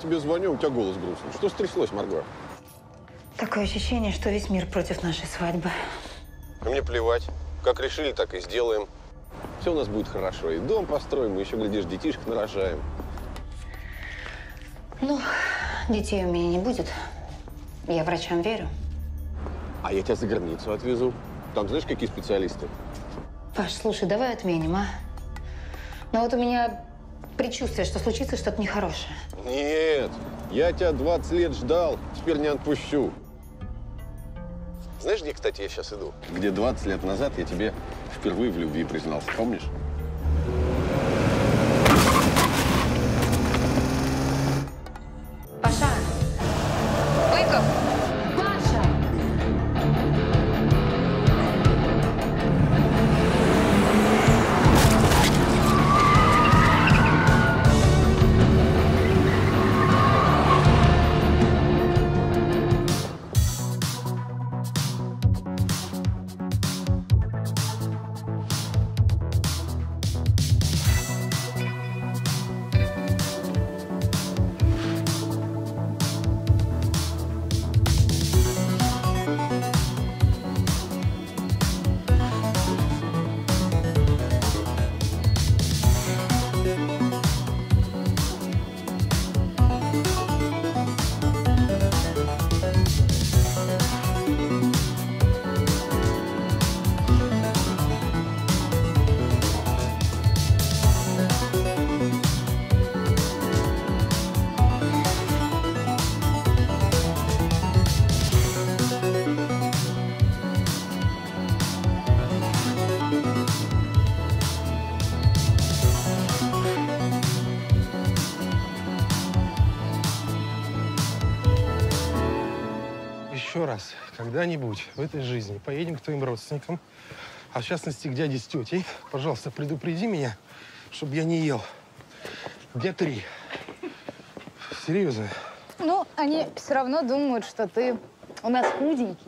Тебе звоню, у тебя голос грустный. Что стряслось, Марго? Такое ощущение, что весь мир против нашей свадьбы. А мне плевать. Как решили, так и сделаем. Все у нас будет хорошо. И дом построим, и еще, глядишь, детишек нарожаем. Ну, детей у меня не будет. Я врачам верю. А я тебя за границу отвезу. Там знаешь, какие специалисты? Паш, слушай, давай отменим, а? Но вот у меня предчувствие, что случится что-то нехорошее. Нет, я тебя 20 лет ждал, теперь не отпущу. Знаешь, где, кстати, я сейчас иду? Где 20 лет назад я тебе впервые в любви признался, помнишь? Когда-нибудь в этой жизни поедем к твоим родственникам, а в частности к дяде с тетей, пожалуйста, предупреди меня, чтобы я не ел. Дня три. Серьезно. Ну, они все равно думают, что ты у нас худенький.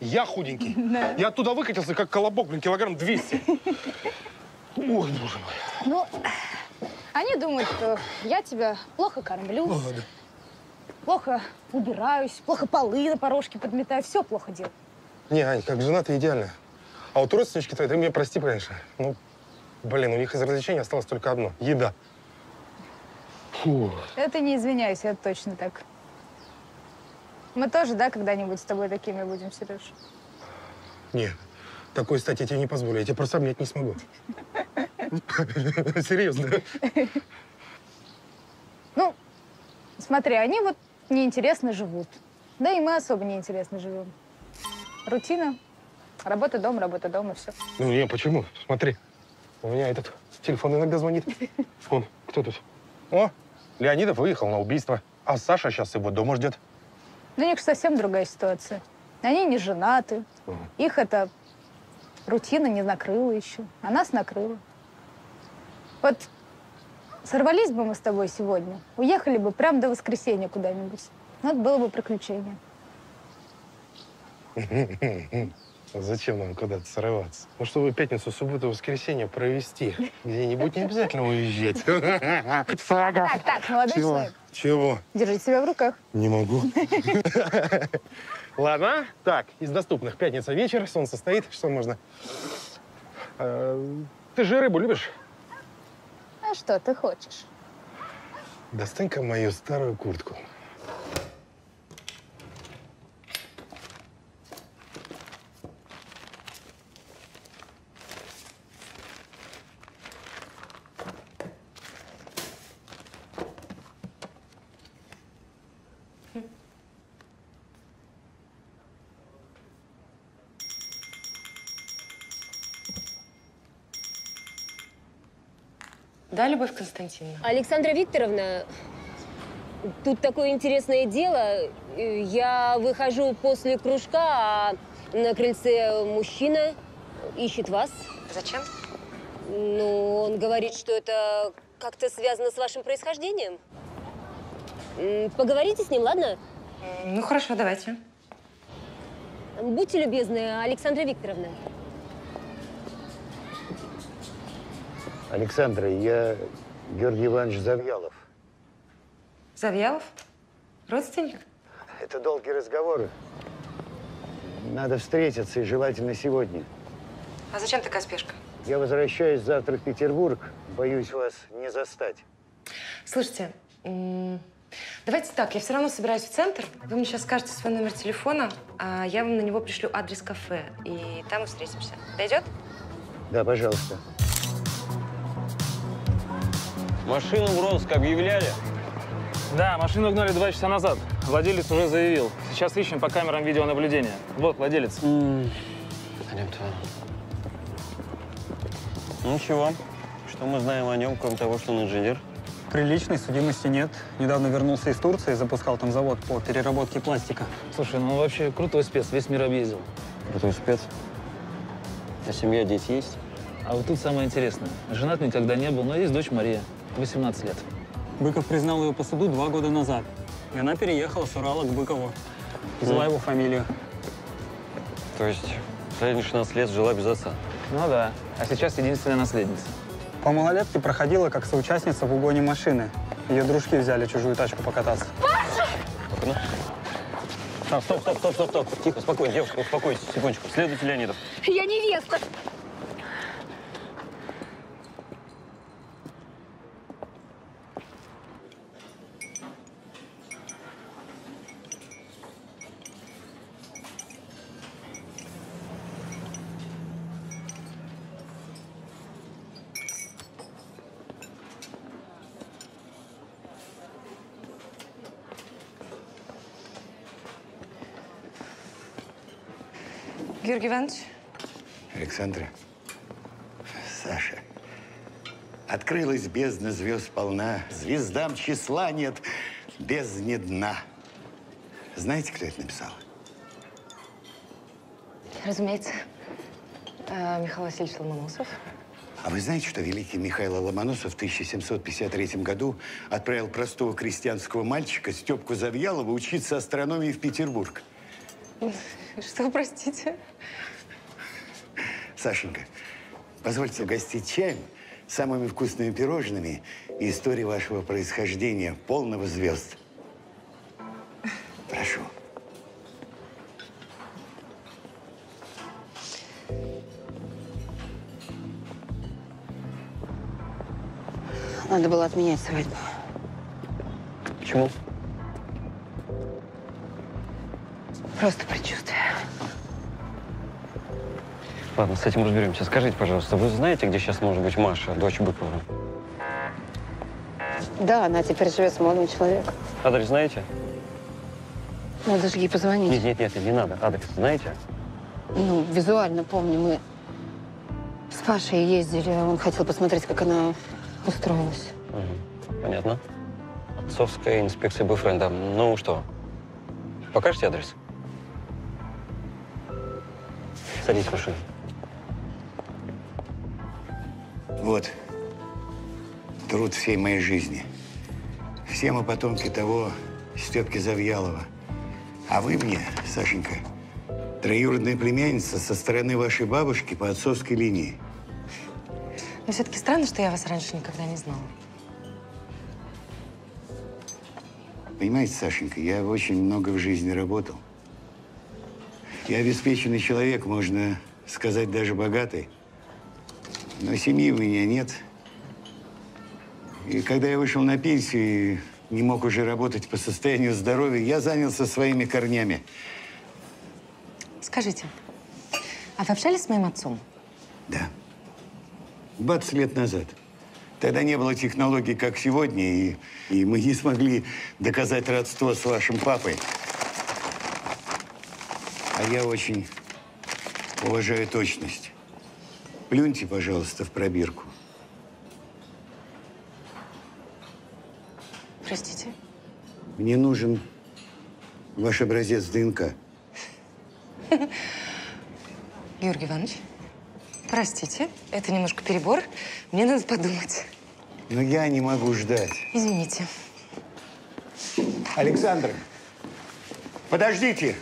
Я худенький. Да. Я оттуда выкатился, как колобок, блин, килограмм 200. Ой, боже мой. Ну, они думают, что я тебя плохо кормлю, Ладно. Плохо убираюсь, плохо полы на порожке подметаю, все плохо делаю. Не, Ань, как жена ты идеально. А вот родственнички твои, ты меня прости, конечно. Ну, блин, у них из развлечений осталось только одно – еда. Фу. Это не извиняйся, это точно так. Мы тоже, да, когда-нибудь с тобой такими будем, Сереж? Нет, такой стать я тебе не позволю. Я просто обнять не смогу. Серьезно. Ну, смотри, они вот неинтересно живут. Да и мы особо неинтересно живем. Рутина. Работа, дом, работа, дом и все. Ну, не, почему? Смотри. У меня этот телефон иногда звонит. Он, кто тут? О, Леонидов выехал на убийство. А Саша сейчас его дома ждет. Ну, у них совсем другая ситуация. Они не женаты. Их эта рутина не накрыла еще. А нас накрыла. Вот сорвались бы мы с тобой сегодня, уехали бы прям до воскресенья куда-нибудь. Ну, это было бы приключение. Зачем нам куда-то срываться? Ну, чтобы пятницу, субботу, воскресенье провести где-нибудь, не обязательно уезжать. Так, так, молодой Чего? человек, Чего? держите себя в руках. Не могу. Ладно, так, из доступных. Пятница вечер, солнце стоит, что можно? Э, Ты же рыбу любишь? Что ты хочешь? Достань-ка мою старую куртку. Да, Любовь Константиновна? Александра Викторовна, тут такое интересное дело. Э, Я выхожу после кружка, а на крыльце мужчина ищет вас. Зачем? Ну, он говорит, что это как-то связано с вашим происхождением. Поговорите с ним, ладно? Ну, хорошо, давайте. Будьте любезны, Александра Викторовна. Александра, я Георгий Иванович Завьялов. Завьялов? Родственник? Это долгий разговор. Надо встретиться, и желательно сегодня. А зачем такая спешка? Я возвращаюсь завтра в Петербург. Боюсь вас не застать. Слушайте, давайте так, я все равно собираюсь в центр. Вы мне сейчас скажете свой номер телефона, а я вам на него пришлю адрес кафе. И там мы встретимся. Дойдет? Да, пожалуйста. Машину в розыск объявляли? Да, машину гнали два часа назад. Владелец уже заявил. Сейчас ищем по камерам видеонаблюдения. Вот владелец. Пойдемте. Ну чего? Что мы знаем о нем, кроме того, что он инженер? Приличной судимости нет. Недавно вернулся из Турции, запускал там завод по переработке пластика. Слушай, ну он вообще крутой спец, весь мир объездил. Крутой спец. А семья, дети есть? А вот тут самое интересное. Женат никогда не был, но есть дочь Мария, 18 лет. Быков признал ее по суду два года назад. И она переехала с Урала к Быкову. Взяла его фамилию. То есть последние 16 лет жила без отца? Ну да, а сейчас единственная наследница. По малолетке проходила как соучастница в угоне машины. Ее дружки взяли чужую тачку покататься. Ну. Так, стоп, стоп, стоп, стоп, стоп. Тихо, спокойно, девушка, успокойтесь, секундочку. Следователь Леонидов. Я невеста. Георгий Иванович? Александра, Саша, открылась бездна звезд полна, звездам числа нет, бездне дна. Знаете, кто это написал? Разумеется. А, Михаил Васильевич Ломоносов. А вы знаете, что великий Михаил Ломоносов в 1753 году отправил простого крестьянского мальчика Степку Завьялова учиться астрономии в Петербург? Что, простите? Сашенька, позвольте угостить чаем, самыми вкусными пирожными и историей вашего происхождения, полного звезд. Прошу. Надо было отменять свадьбу. Почему? Просто предчувствие. Ладно, с этим разберемся. Скажите, пожалуйста, вы знаете, где сейчас может быть Маша, дочь Быкова? Да, она теперь живет с молодым человеком. Адрес знаете? Надо же ей позвонить. Нет, нет, нет, не надо. Адрес знаете? Ну, визуально помню, мы с Пашей ездили, он хотел посмотреть, как она устроилась. Мгм. Понятно. Отцовская инспекция бойфренда. Ну что, покажете адрес? Садитесь в машину. Вот труд всей моей жизни. Все мы потомки того Степки Завьялова. А вы мне, Сашенька, троюродная племянница со стороны вашей бабушки по отцовской линии. Но все-таки странно, что я вас раньше никогда не знала. Понимаете, Сашенька, я очень много в жизни работал. Я обеспеченный человек, можно сказать, даже богатый. Но семьи у меня нет. И когда я вышел на пенсию и не мог уже работать по состоянию здоровья, я занялся своими корнями. Скажите, а вы общались с моим отцом? Да. 20 лет назад. Тогда не было технологий, как сегодня, и, и мы не смогли доказать родство с вашим папой. А я очень уважаю точность. Плюньте, пожалуйста, в пробирку. Простите? Мне нужен ваш образец ДНК. Георгий Иванович, простите, это немножко перебор. Мне надо подумать. Но я не могу ждать. Извините. Александр, подождите.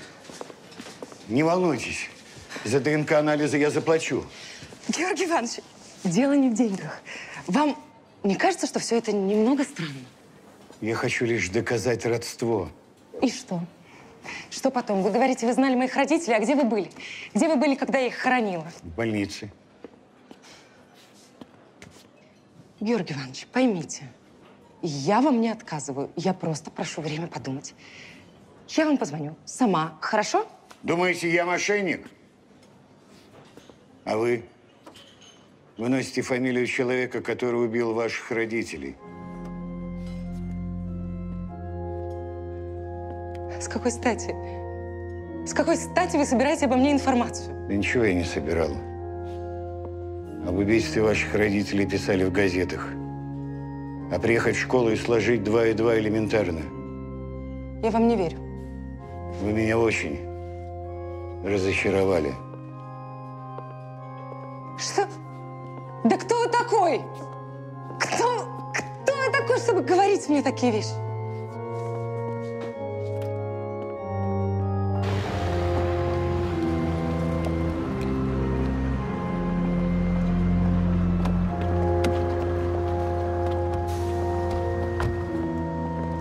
Не волнуйтесь. За ДНК-анализы я заплачу. Георгий Иванович, дело не в деньгах. Вам не кажется, что все это немного странно? Я хочу лишь доказать родство. И что? Что потом? Вы говорите, вы знали моих родителей, а где вы были? Где вы были, когда я их хоронила? В больнице. Георгий Иванович, поймите, я вам не отказываю. Я просто прошу время подумать. Я вам позвоню сама, хорошо? Думаете, я мошенник? А вы? Вы носите фамилию человека, который убил ваших родителей. С какой стати? С какой стати вы собираете обо мне информацию? Да ничего я не собирал. Об убийстве ваших родителей писали в газетах. А приехать в школу и сложить два и два элементарно. Я вам не верю. Вы меня очень разочаровали. Что? Да кто вы такой? Кто, кто вы такой, чтобы говорить мне такие вещи?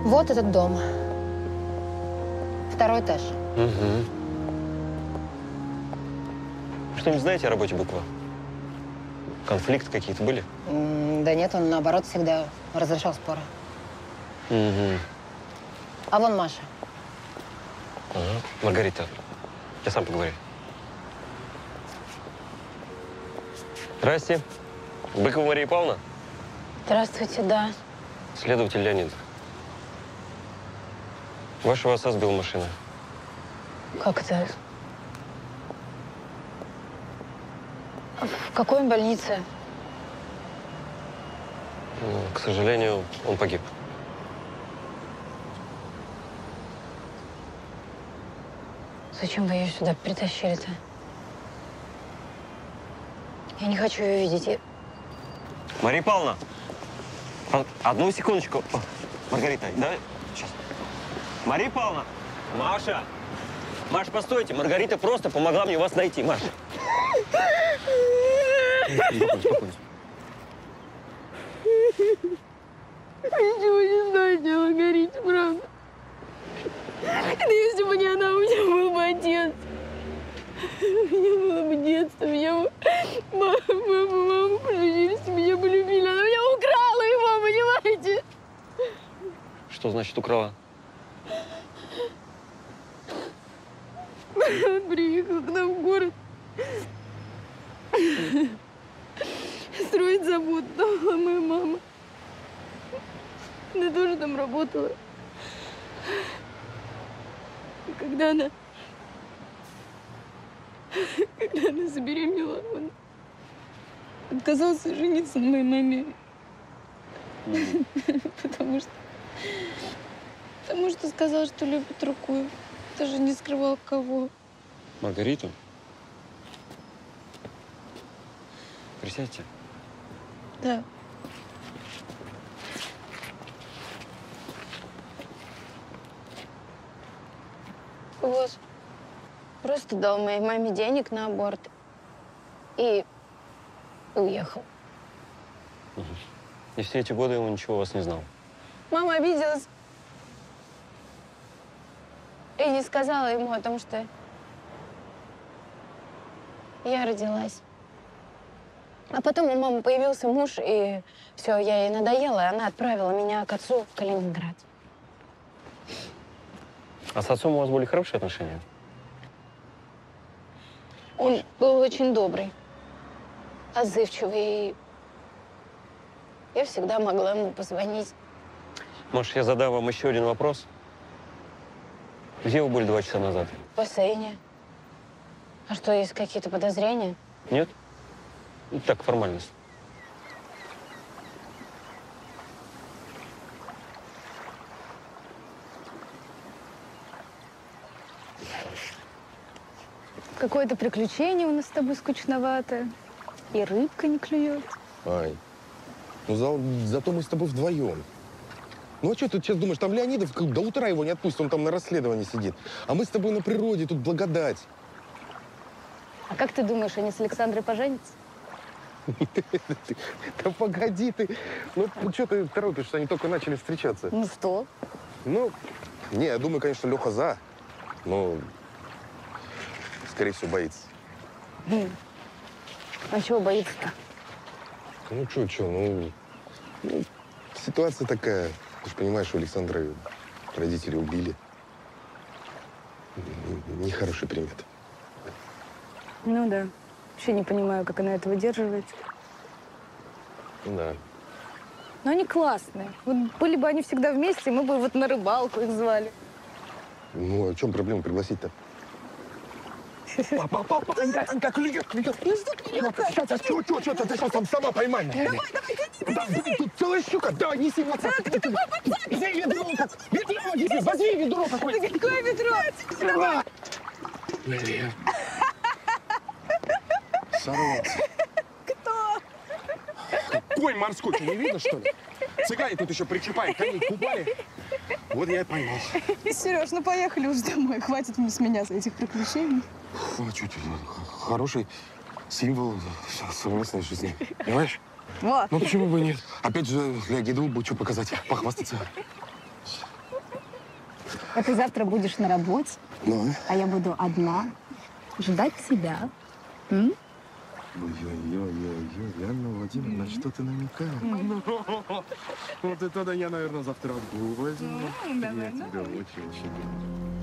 Вот этот дом. Второй этаж. Угу. Что-нибудь знаете о работе Быкова? Конфликты какие-то были? М, Да нет, он наоборот всегда разрешал споры. Угу. А вон Маша. Ага. Маргарита, я сам поговорю. Здрасте. Быкова Мария Павловна? Здравствуйте, да. Следователь Леонид. Вашего отца сбила машина. Как это? Какой он больнице? Ну, К сожалению, он погиб. Зачем вы ее сюда притащили-то? Я не хочу ее видеть. Я- Мария Павловна! Одну секундочку. Маргарита, давай. Сейчас. Мария Павловна! Маша! Маш, постойте. Маргарита просто помогла мне вас найти. Маша. Спокойно, спокойно. Ничего не знаете о Маргарите, правда. Да если бы не она, у меня был бы отец. У меня было бы детство, меня бы мама, мама, мама поженились, меня бы любили. Она меня украла его, понимаете? Что значит украла? Он приехал к нам в город. Завод. Там была моя мама. Она тоже там работала. И когда она... Когда она забеременела, он отказался жениться на моей маме. Потому что... Потому что сказал, что любит другую. Даже не скрывал, кого. Маргариту? Присядьте. Да. Вот. Просто дал моей маме денег на аборт. И уехал. И все эти годы он ничего о вас не знал. Мама обиделась. И не сказала ему о том, что я родилась. А потом у мамы появился муж, и все, я ей надоела, и она отправила меня к отцу в Калининград. А с отцом у вас были хорошие отношения? Он был очень добрый, отзывчивый. и Я всегда могла ему позвонить. Может, я задам вам еще один вопрос? Где вы были два часа назад? В бассейне. А что, есть какие-то подозрения? Нет? Ну, Так, формальность. Какое-то приключение у нас с тобой скучноватое. И рыбка не клюет. Ай, ну за- зато мы с тобой вдвоем. Ну а что ты сейчас думаешь, там Леонидов до утра его не отпустит, он там на расследовании сидит. А мы с тобой на природе, тут благодать. А как ты думаешь, они с Александрой поженятся? Да погоди ты. Ну, что ты торопишься? Они только начали встречаться. Ну что? Ну, не, я думаю, конечно, Леха за. Но, скорее всего, боится. А чего боится-то? Ну, что, что, ну, ну, ситуация такая. Ты же понимаешь, у Александра родители убили. Нехороший примет. Ну да. Вообще не понимаю, как она это выдерживает. Да. Но они классные. Вот были бы они всегда вместе, мы бы вот на рыбалку их звали. Ну, а в чем проблема пригласить-то? Папа, папа, как клюет, клюет. Сейчас, а что, что, что, ты сейчас там сама поймай. Давай, давай, гони, Тут целая щука, давай, неси в WhatsApp. Возьми ведро, как- ведро, неси, возьми ведро какое-то. Какое ведро? Давай. Сорвался. Кто? Какой морской, что, не видно, что ли? Цыгане тут еще причипают, коней купали. Вот я и поймал. Сереж, ну поехали уже домой. Хватит мне с меня за этих приключений. А что ты, хороший символ совместной жизни. Понимаешь? Вот. Ну почему бы и нет? Опять же, для Гиду будет что показать, похвастаться. А ты завтра будешь на работе, Ну, а я буду одна ждать тебя. М? Ой-ой-ой, Яна Владимировна, что ты намекаешь? Вот это да я, наверное, завтра отгул возьму. Я тебя очень-очень люблю.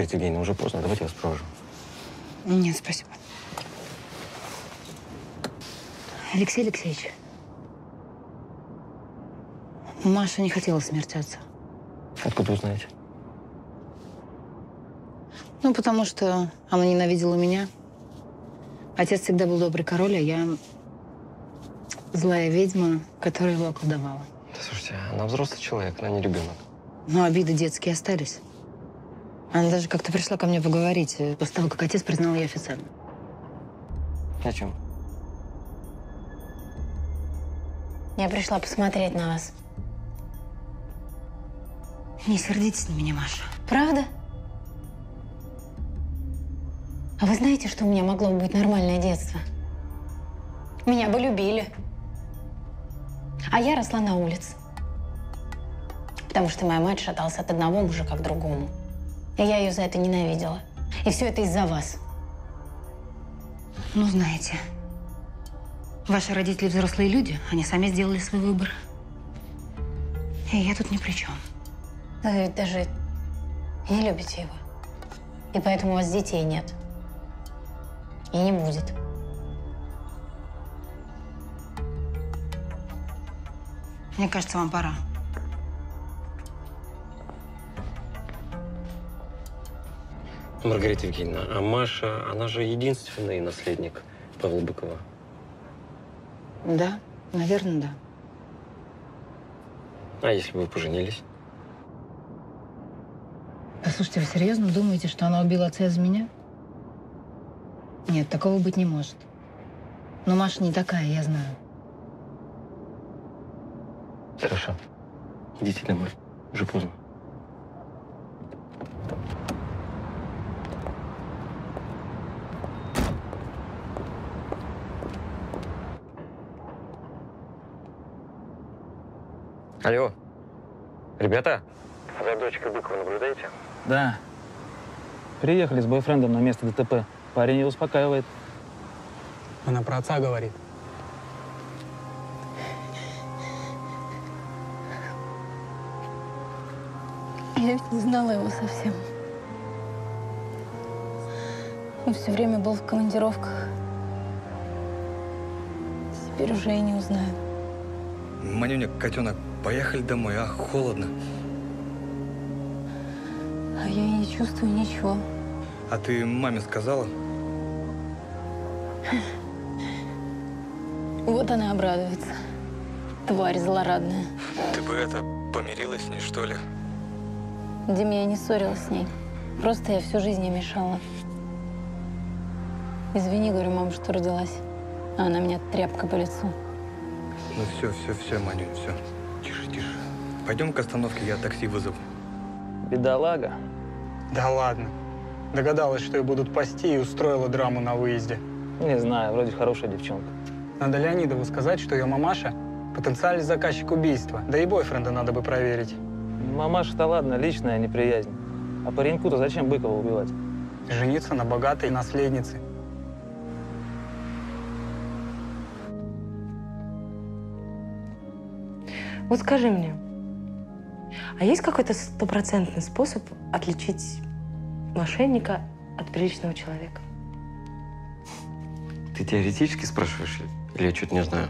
Маргарита Евгеньевна, уже поздно, давайте я вас провожу. Нет, спасибо. Алексей Алексеевич, Маша не хотела смерти отца. Откуда узнаете? Ну, потому что она ненавидела меня. Отец всегда был добрый король, а я злая ведьма, которая его околдовала. Да слушайте, она взрослый человек, она не ребенок. Но обиды детские остались. Она даже как-то пришла ко мне поговорить, э, после того, как отец признал ее официально. О чем? Я пришла посмотреть на вас. Не сердитесь на меня, Маша. Правда? А вы знаете, что у меня могло бы быть нормальное детство? Меня бы любили. А я росла на улице. Потому что моя мать шаталась от одного мужика к другому. И я ее за это ненавидела. И все это из-за вас. Ну, знаете, ваши родители взрослые люди, они сами сделали свой выбор. И я тут ни при чем. Вы ведь даже не любите его. И поэтому у вас детей нет. И не будет. Мне кажется, вам пора. Маргарита Евгеньевна, а Маша, она же единственный наследник Павла Быкова. Да, наверное, да. А если бы вы поженились? Послушайте, вы серьезно думаете, что она убила отца из-за меня? Нет, такого быть не может. Но Маша не такая, я знаю. Хорошо. Идите домой. Уже поздно. Алло. Ребята? За дочкой Быкова наблюдаете? Да. Приехали с бойфрендом на место ДТП. Парень ее успокаивает. Она про отца говорит. Я ведь не знала его совсем. Он все время был в командировках. Теперь уже и не узнаю. Манюня, котенок, поехали домой, а холодно. А я и не чувствую ничего. А ты маме сказала? Вот она обрадуется. Тварь злорадная. Ты бы это, помирилась с ней, что ли? Дим, я не ссорилась с ней. Просто я всю жизнь ей мешала. Извини, говорю, мама, что родилась. А она меня тряпка по лицу. Ну все, все, все, Манюнь, все. Пойдем к остановке, я такси вызову. Бедолага. Да ладно. Догадалась, что ее будут пасти и устроила драму на выезде. Не знаю, вроде хорошая девчонка. Надо Леонидову сказать, что ее мамаша – потенциальный заказчик убийства. Да и бойфренда надо бы проверить. Мамаша-то ладно, личная неприязнь. А пареньку-то зачем Быкова убивать? Жениться на богатой наследнице. Вот скажи мне, а есть какой-то стопроцентный способ отличить мошенника от приличного человека? Ты теоретически спрашиваешь? Или я что-то не знаю?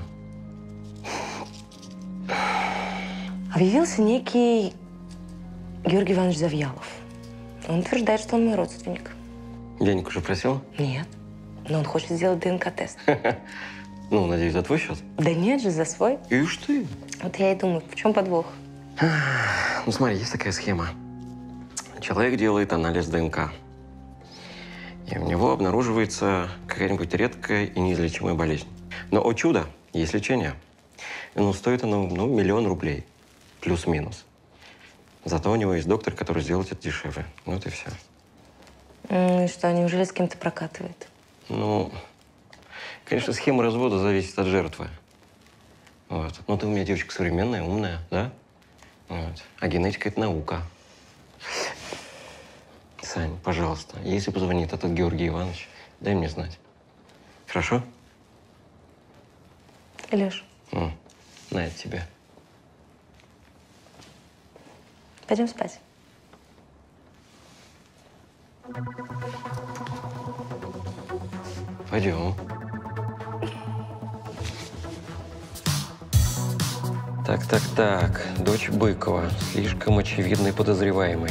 Объявился некий Георгий Иванович Завьялов. Он утверждает, что он мой родственник. Денег уже просил? Нет. Но он хочет сделать ДНК-тест. Ну, надеюсь, за твой счет? Да нет же, за свой. Ишь ты. Вот я и думаю, в чем подвох? Ну, смотри, есть такая схема. Человек делает анализ ДНК. И у него обнаруживается какая-нибудь редкая и неизлечимая болезнь. Но, о чудо, есть лечение. Ну, стоит оно, ну, миллион рублей. Плюс-минус. Зато у него есть доктор, который сделает это дешевле. Ну, вот и все. М, И что, неужели с кем-то прокатывает? Ну, конечно, схема развода зависит от жертвы. Вот. Но ты у меня девочка современная, умная, да? Вот. А генетика – это наука. Сань, пожалуйста, если позвонит этот Георгий Иванович, дай мне знать. Хорошо? Илюш, М, На это тебе. пойдем спать. Пойдем. Так, так, так. Дочь Быкова. Слишком очевидный подозреваемый.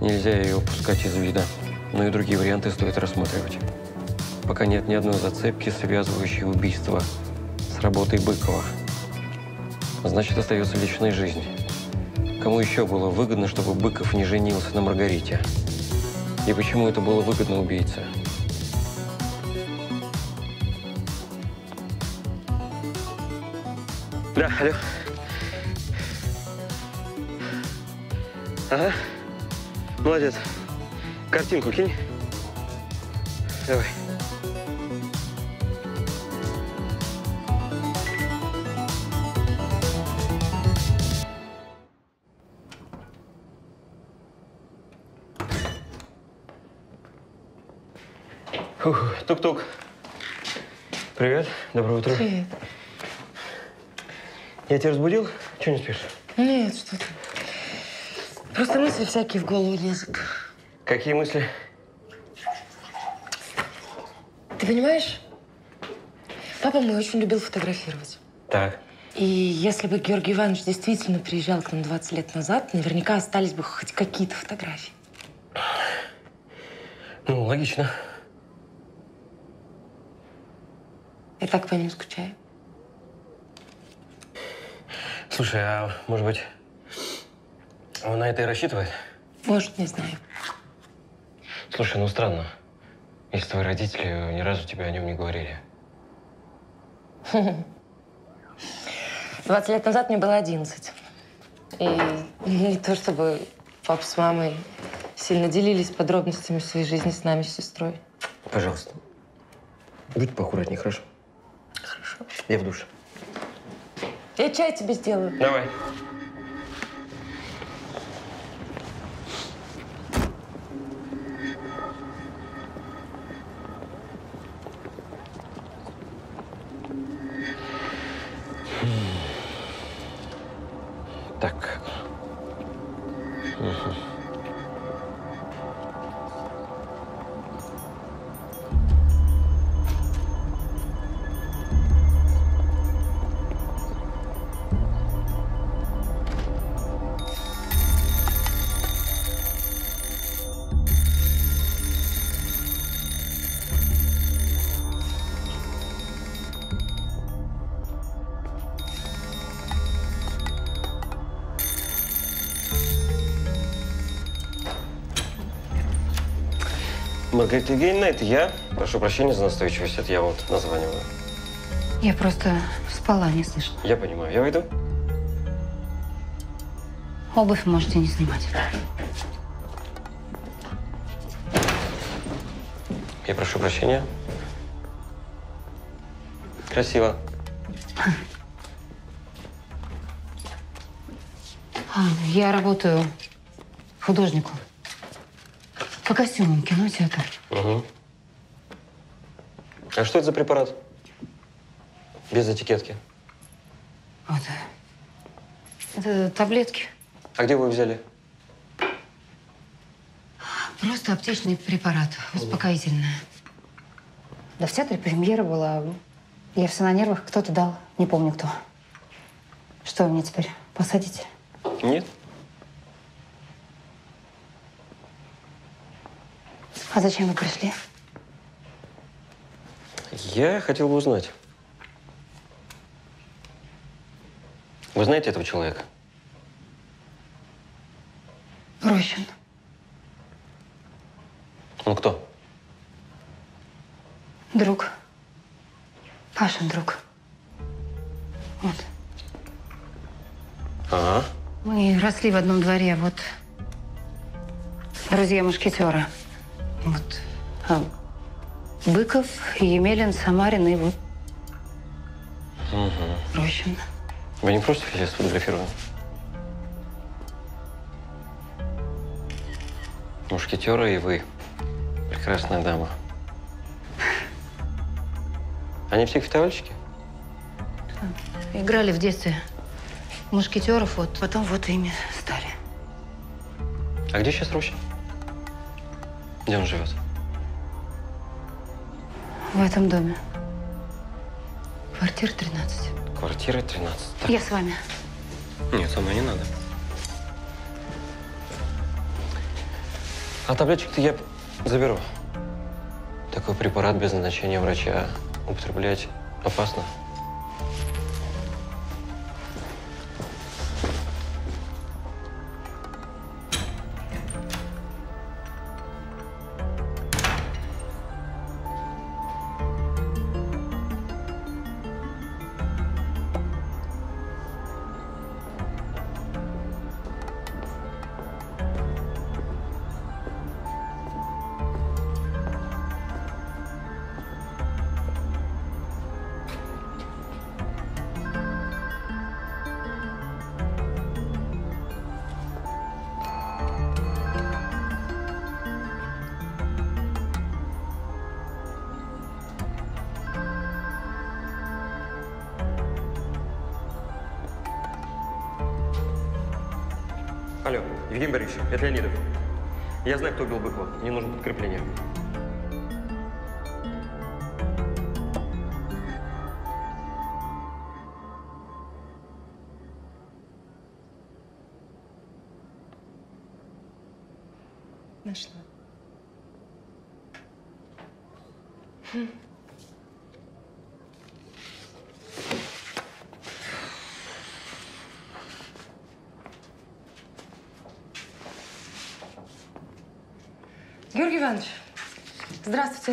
Нельзя ее упускать из вида. Но и другие варианты стоит рассматривать. Пока нет ни одной зацепки, связывающей убийство с работой Быкова. Значит, остается личная жизнь. Кому еще было выгодно, чтобы Быков не женился на Маргарите? И почему это было выгодно убийце? Да, алло. Ага. Молодец. Картинку кинь. Давай. Тук-тук. Привет. Доброе утро. Привет. Я тебя разбудил? Чего не спишь? Нет, что ты. Просто мысли всякие в голову лезут. Какие мысли? Ты понимаешь, папа мой очень любил фотографировать. Так. И если бы Георгий Иванович действительно приезжал к нам 20 лет назад, наверняка остались бы хоть какие-то фотографии. Ну, логично. Я так по ним скучаю. Слушай, а может быть, он на это и рассчитывает? Может, не знаю. Слушай, ну странно, если твои родители ни разу тебе о нем не говорили. 20 лет назад мне было 11. И не то чтобы папа с мамой сильно делились подробностями своей жизни с нами, с сестрой. Пожалуйста, будь поаккуратнее, хорошо? Хорошо. Я в душе. Я чай тебе сделаю. Давай. Маргарита Евгеньевна, это я. Прошу прощения за настойчивость, это я вот названиваю. Я просто спала, не слышала. Я понимаю. Я войду? Обувь можете не снимать. Я прошу прощения. Красиво. А, я работаю художником. По костюмам, кино, театр. Угу. А что это за препарат? Без этикетки. Вот. Это таблетки. А где вы взяли? Просто аптечный препарат, успокоительное. Да в театре премьера была. Я вся на нервах, кто-то дал. Не помню кто. Что вы мне теперь посадите? Нет. А зачем вы пришли? Я хотел бы узнать. Вы знаете этого человека? Рощин. Он кто? Друг. Пашин друг. Вот. Ага. Мы росли в одном дворе, вот. Друзья мушкетера. Вот. А, Быков, Емелин, Самарин и вот Угу. Рощин. Вы не просто хотели сфотографировать? Мушкетера и вы. Прекрасная дама. Они все фехтовальщики? Играли в детстве мушкетеров, вот потом вот ими стали. А где сейчас Рощин? Где он живет? В этом доме. Квартира 13. Квартира 13. Так. Я с вами. Нет, со мной не надо. А таблеточек-то я заберу. Такой препарат без назначения врача употреблять опасно.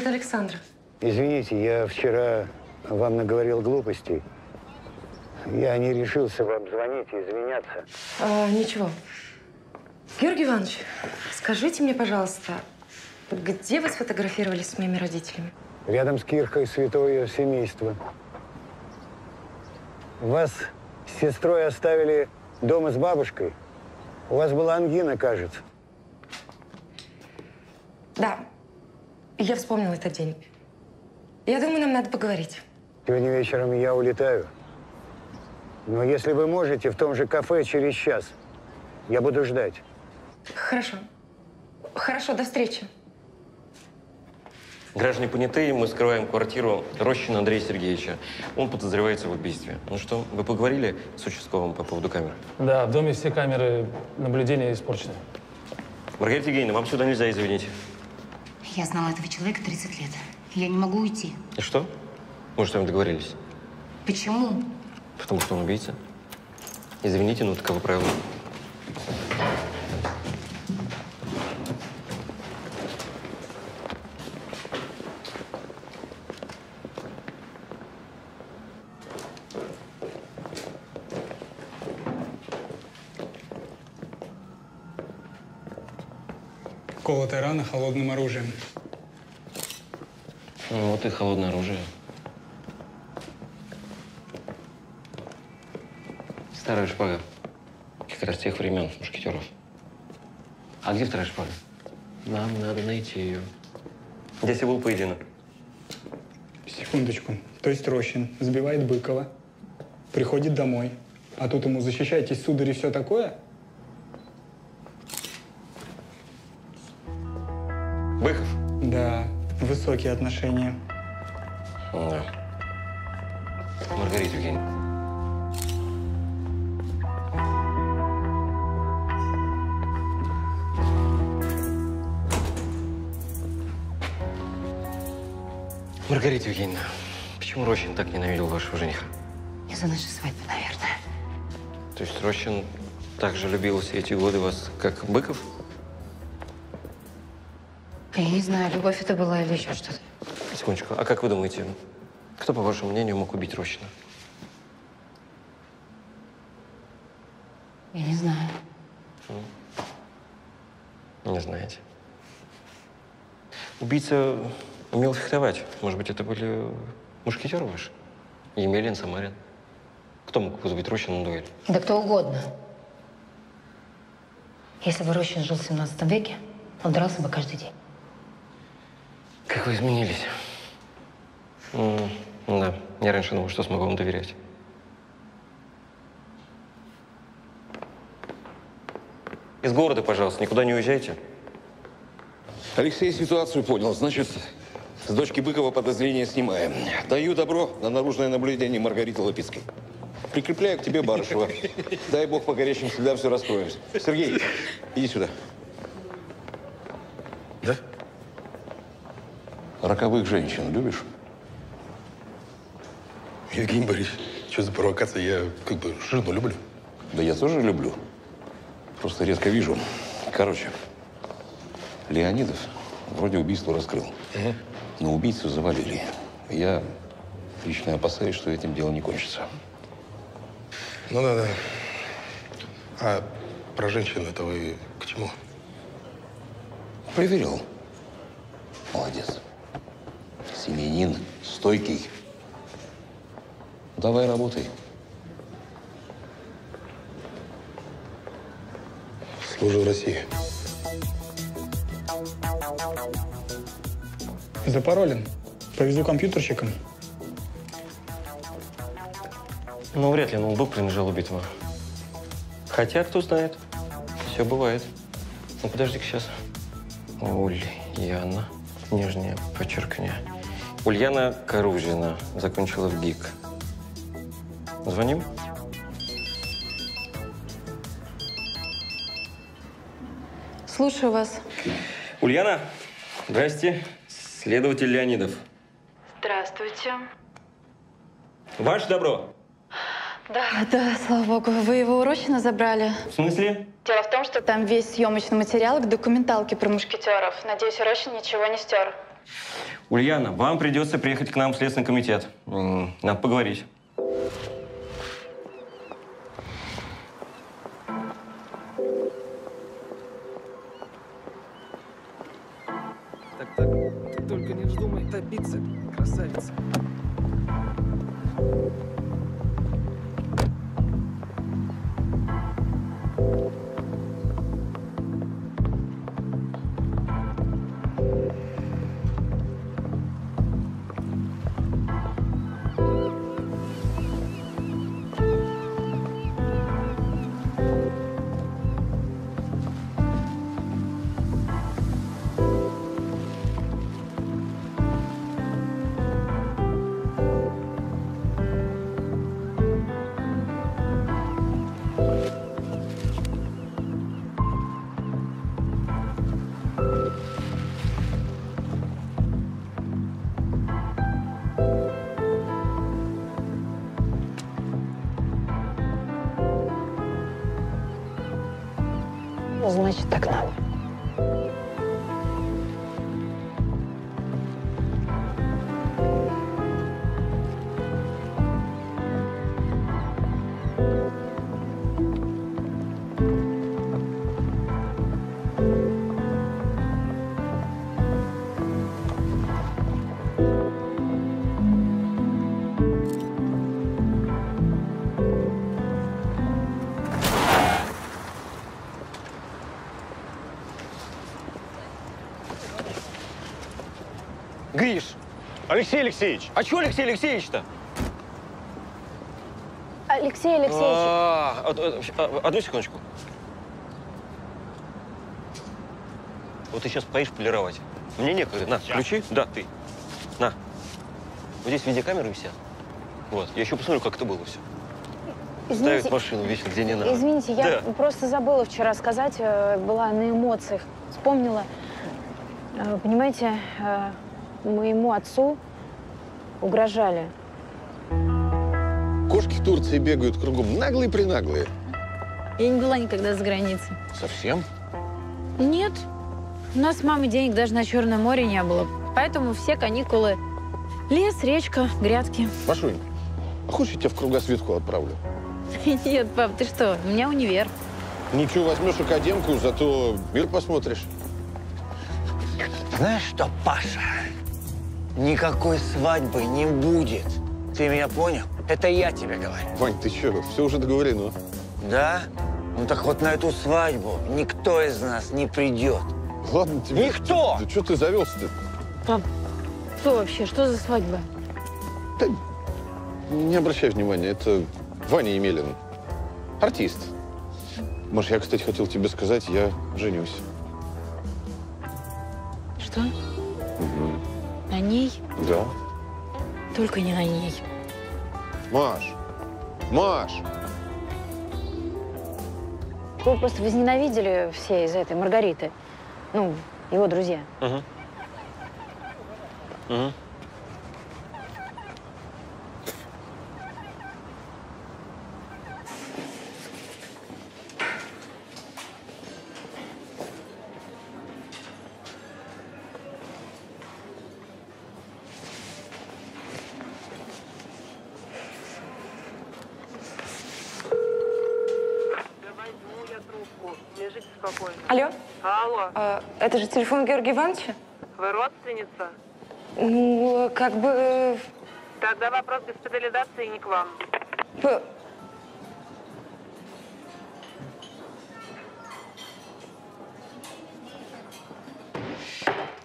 Это Александра. Извините, я вчера вам наговорил глупостей. Я не решился вам звонить и извиняться. А, ничего. Георгий Иванович, скажите мне, пожалуйста, где вы сфотографировались с моими родителями? Рядом с кирхой святое семейство. Вас с сестрой оставили дома с бабушкой. У вас была ангина, кажется. Да, я вспомнила этот день. Я думаю, нам надо поговорить. Сегодня вечером я улетаю. Но если вы можете, в том же кафе через час. Я буду ждать. Хорошо. Хорошо, до встречи. Граждане понятые, мы скрываем квартиру Рощина Андрея Сергеевича. Он подозревается в убийстве. Ну что, вы поговорили с участковым по поводу камер? Да, в доме все камеры наблюдения испорчены. Маргарита Евгеньевна, вам сюда нельзя, извините. Я знала этого человека 30 лет. Я не могу уйти. И что? Мы же с вами договорились. Почему? Потому что он убийца. Извините, но таковы правила. Колотая рана холодным оружием. Ну, вот и холодное оружие. Старая шпага. Как раз тех времен, мушкетеров. А где вторая шпага? Нам надо найти ее. Здесь и был поединок. Секундочку. То есть Рощин сбивает Быкова, приходит домой, а тут ему защищайтесь, сударь, и все такое? Высокие отношения. Да. Маргарита Евгеньевна. Маргарита Евгеньевна, почему Рощин так ненавидел вашего жениха? Из-за нашей свадьбы, наверное. То есть Рощин так же любил все эти годы вас, как Быков? Я не знаю, любовь это была или еще что-то. Секундочку, а как вы думаете, кто, по вашему мнению, мог убить Рощина? Я не знаю. Не знаете. Убийца умел фехтовать. Может быть, это были мушкетеры ваши? Емелин, Самарин. Кто мог вызвать Рощина на дуэль? Да кто угодно. Если бы Рощин жил в 17 веке, он дрался бы каждый день. Как вы изменились. М, да, я раньше думал, что смогу вам доверять. Из города, пожалуйста, никуда не уезжайте. Алексей ситуацию понял. Значит, с дочки Быкова подозрения снимаем. Даю добро на наружное наблюдение Маргариты Лапицкой. Прикрепляю к тебе Барышева. Дай бог по горячим следам все раскроем. Сергей, иди сюда. Роковых женщин любишь? Евгений Борисович, что за провокация? Я как бы жену люблю. Да я тоже люблю. Просто редко вижу. Короче, Леонидов вроде убийство раскрыл. Но убийцу завалили. Я лично опасаюсь, что этим дело не кончится. Ну да, да. А про женщин это вы к чему? Проверил. Молодец. Семенин, стойкий. Давай работай. Служу в России. Запаролен. Повезу компьютерщикам. Ну, вряд ли ноутбук принадлежал убитому. Хотя, кто знает. Все бывает. Ну, подожди-ка сейчас. Ульяна. Нижнее подчеркивание. Ульяна Каружина. Закончила в ГИК. Звоним? Слушаю вас. Ульяна, здрасте. Следователь Леонидов. Здравствуйте. Ваше добро. Да, да, слава богу. Вы его урочно забрали? В смысле? Дело в том, что там весь съемочный материал к документалке про мушкетеров. Надеюсь, Урочин ничего не стер. Ульяна, вам придется приехать к нам в Следственный комитет. Надо поговорить. Так, так, ты только не вздумай топиться, красавица. Значит, так Гриш! Алексей Алексеевич! А чего Алексей Алексеевич-то? Алексей Алексеевич. А, од- од- а, Одну секундочку. Вот ты сейчас поедешь полировать. Мне некогда. На, ключи. Да, ты. На. Вот здесь видеокамеры висят. Вот. Я еще посмотрю, как это было все. Извините, Ставят машину вечно, где не надо. Извините, я Да. просто забыла вчера сказать, э, была на эмоциях. Вспомнила. Э, Понимаете, э, моему отцу угрожали. Кошки в Турции бегают кругом, наглые-принаглые. Я не была никогда за границей. Совсем? Нет. У нас с мамой денег даже на Черное море не было. Поэтому все каникулы. Лес, речка, грядки. Машунь, а хочешь я тебя в кругосветку отправлю? Нет, пап, ты что? У меня универ. Ничего, возьмешь академку, зато мир посмотришь. Знаешь что, Паша? Никакой свадьбы не будет. Ты меня понял? Это я тебе говорю. Вань, ты что, все уже договорено. Да? Ну так вот на эту свадьбу никто из нас не придет. Ладно тебе. Никто! Да что ты завелся-то? Пап, что вообще? Что за свадьба? Не обращай внимания, это Ваня Емелин. Артист. Маш, я, кстати, хотел тебе сказать, я женюсь. Что? На ней? Да. Только не на ней. Маш! Маш! Вы просто возненавидели все из-за этой Маргариты. Ну, его друзья. Угу. Угу. Лежите спокойно. Алло? Алло, А, это же телефон Георгия Ивановича? вы родственница? Ну, как бы... э, Тогда вопрос госпитализации не к вам. п-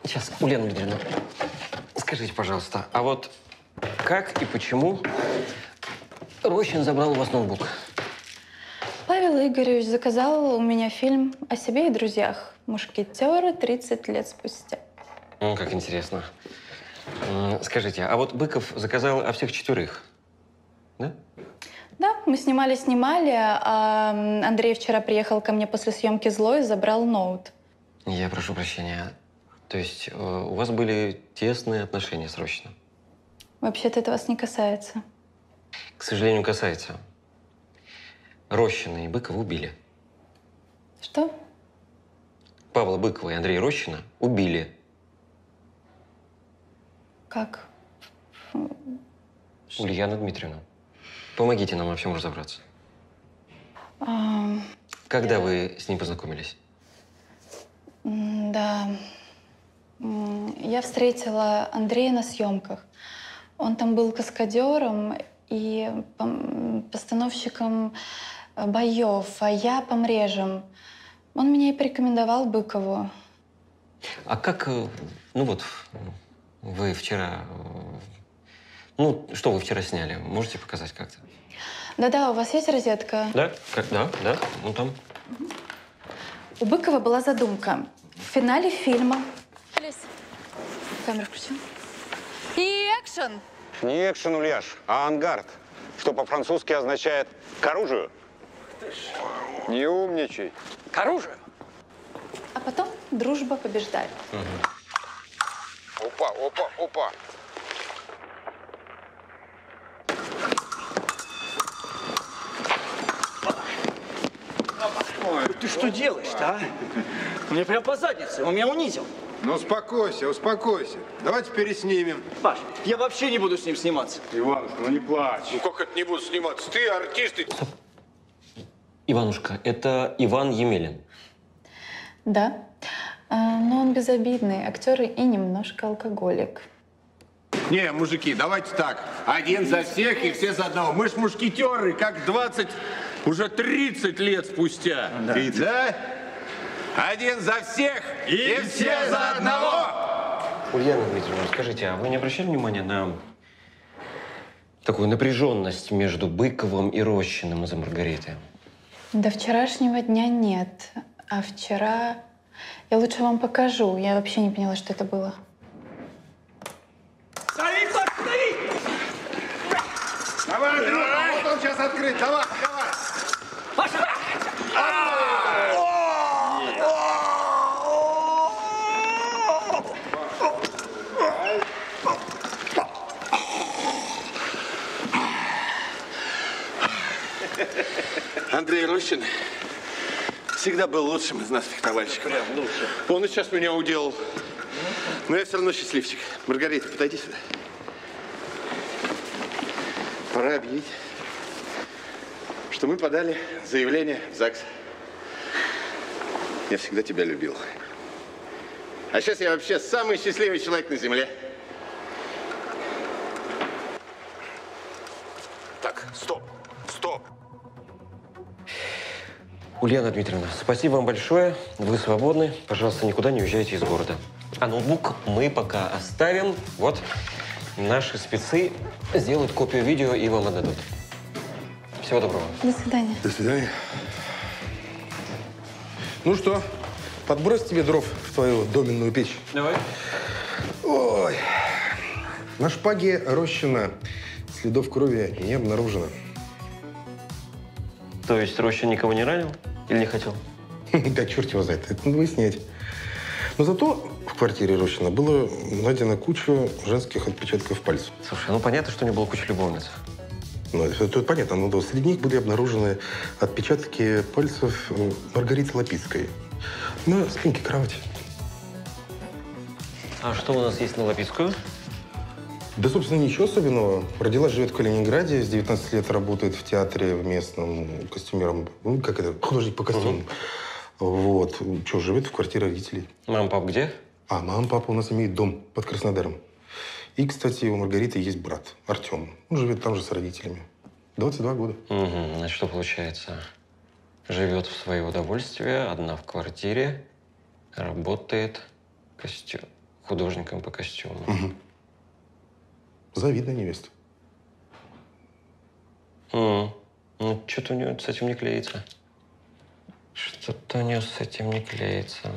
Сейчас, Ульяна Дмитриевна, скажите, пожалуйста, а вот как и почему Рощин забрал у вас ноутбук? Павел Игоревич заказал у меня фильм о себе и друзьях. Мушкетеры 30 лет спустя. Ну, как интересно. Скажите, а вот Быков заказал о всех четверых? Да, мы снимали-снимали, а Андрей вчера приехал ко мне после съемки «Злой» и забрал ноут. Я прошу прощения. То есть э, у вас были тесные отношения с Рощиным? Вообще-то это вас не касается. К сожалению, касается. Рощина и Быкова убили. Что? Павла Быкова и Андрея Рощина убили. Как? Ульяна Дмитриевна, помогите нам во всем разобраться. Ам, Когда вы с ним познакомились? да. Я встретила Андрея на съемках. Он там был каскадером и постановщиком боев, а я помрежем. Он меня и порекомендовал Быкову. А как, э, ну вот, вы вчера, э, ну, что вы вчера сняли? Можете показать как-то? Да-да, у вас есть розетка? Да? Как, да, да, ну там. У Быкова была задумка. В финале фильма... Алис, камеру включи. И экшен! Не экшен, Ульяш, а ангард, что по-французски означает «к оружию». Не умничай. К оружию? А потом дружба побеждает. Опа, опа, опа. Ты что делаешь-то, а? Мне прям по заднице, он меня унизил. Ну, успокойся, успокойся. Давайте переснимем. Паш, я вообще не буду с ним сниматься. Иванушка, ну не плачь. Ну как это не буду сниматься? Ты артист. и- Иванушка, это Иван Емелин. Да. А, но он безобидный актер и немножко алкоголик. Не, мужики, давайте так. Один за всех и все за одного. Мы ж мушкетеры, как 20, уже 30 лет спустя. Да. Да? Один за всех и, все за одного. Ульяна Дмитриевна, скажите, а вы не обращали внимания на такую напряженность между Быковым и Рощиным из-за Маргариты? До вчерашнего дня нет. А вчера... Я лучше вам покажу. Я вообще не поняла, что это было. Давай, Андрюха, вот он сейчас открыт. Давай, Андрей Рощин всегда был лучшим из нас фехтовальщиков. Он и сейчас меня уделал. Но я все равно счастливчик. Маргарита, подойди сюда. Пора объявить, что мы подали заявление в ЗАГС. Я всегда тебя любил. А сейчас я вообще самый счастливый человек на земле. Ульяна Дмитриевна, спасибо вам большое. Вы свободны. Пожалуйста, никуда не уезжайте из города. А ноутбук мы пока оставим. Вот, наши спецы сделают копию видео и вам отдадут. Всего доброго. До свидания. До свидания. Ну что, подбрось тебе дров в твою доменную печь. Давай. Ой. На шпаге Рощина следов крови не обнаружено. То есть Роща никого не ранил или не хотел? Да черт его знает, это надо выяснять. Но зато в квартире Рощина было найдено кучу женских отпечатков пальцев. Слушай, ну понятно, что у него была куча любовниц. Ну, это, это понятно, но да, среди них были обнаружены отпечатки пальцев э, Маргариты Лапицкой на спинке кровати. А что у нас есть на Лапицкую? Да, собственно, ничего особенного. Родилась, живет в Калининграде, с 19 лет работает в театре в местном костюмером, ну, как это, художник по костюмам. Вот. Что, живет в квартире родителей. Мама, пап где? А мама, папа у нас имеет дом под Краснодаром. И, кстати, у Маргариты есть брат, Артем. Он живет там же с родителями. 22 года. Угу. Значит, что получается? Живет в свое удовольствие, одна в квартире, работает костю... художником по костюму. Мгм. Завидная невеста. М. Ну, что-то у нее с этим не клеится. Что-то у нее с этим не клеится.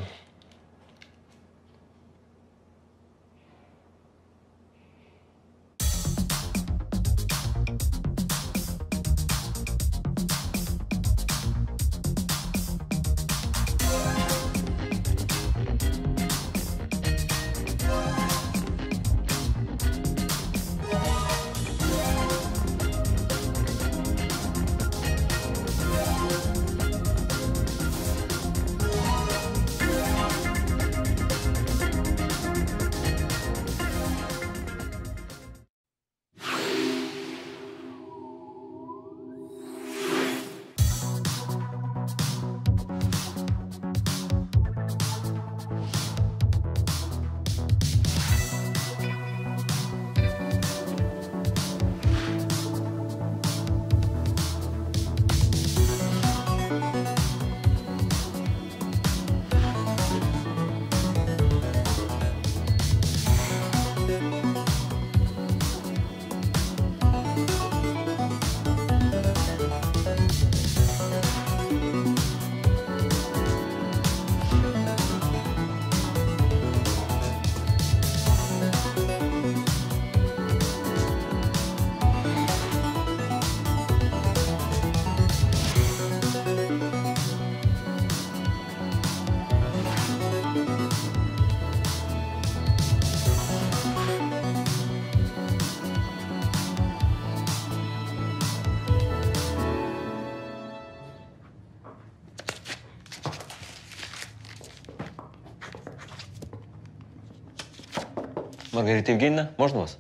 Маргарита Евгеньевна, можно вас?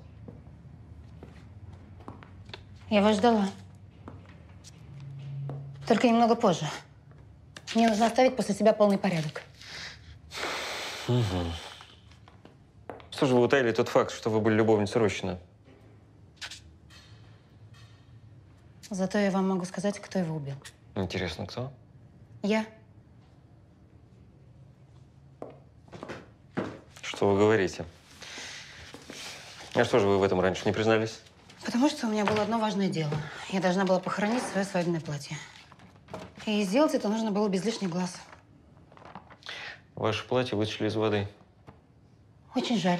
Я вас ждала. Только немного позже. Мне нужно оставить после себя полный порядок. Угу. Что же вы утаили тот факт, что вы были любовницей Рощина? Зато я вам могу сказать, кто его убил. Интересно, кто? Я. Что вы говорите? А что же вы в этом раньше не признались? Потому что у меня было одно важное дело. Я должна была похоронить свое свадебное платье. И сделать это нужно было без лишних глаз. Ваше платье вытащили из воды. Очень жаль.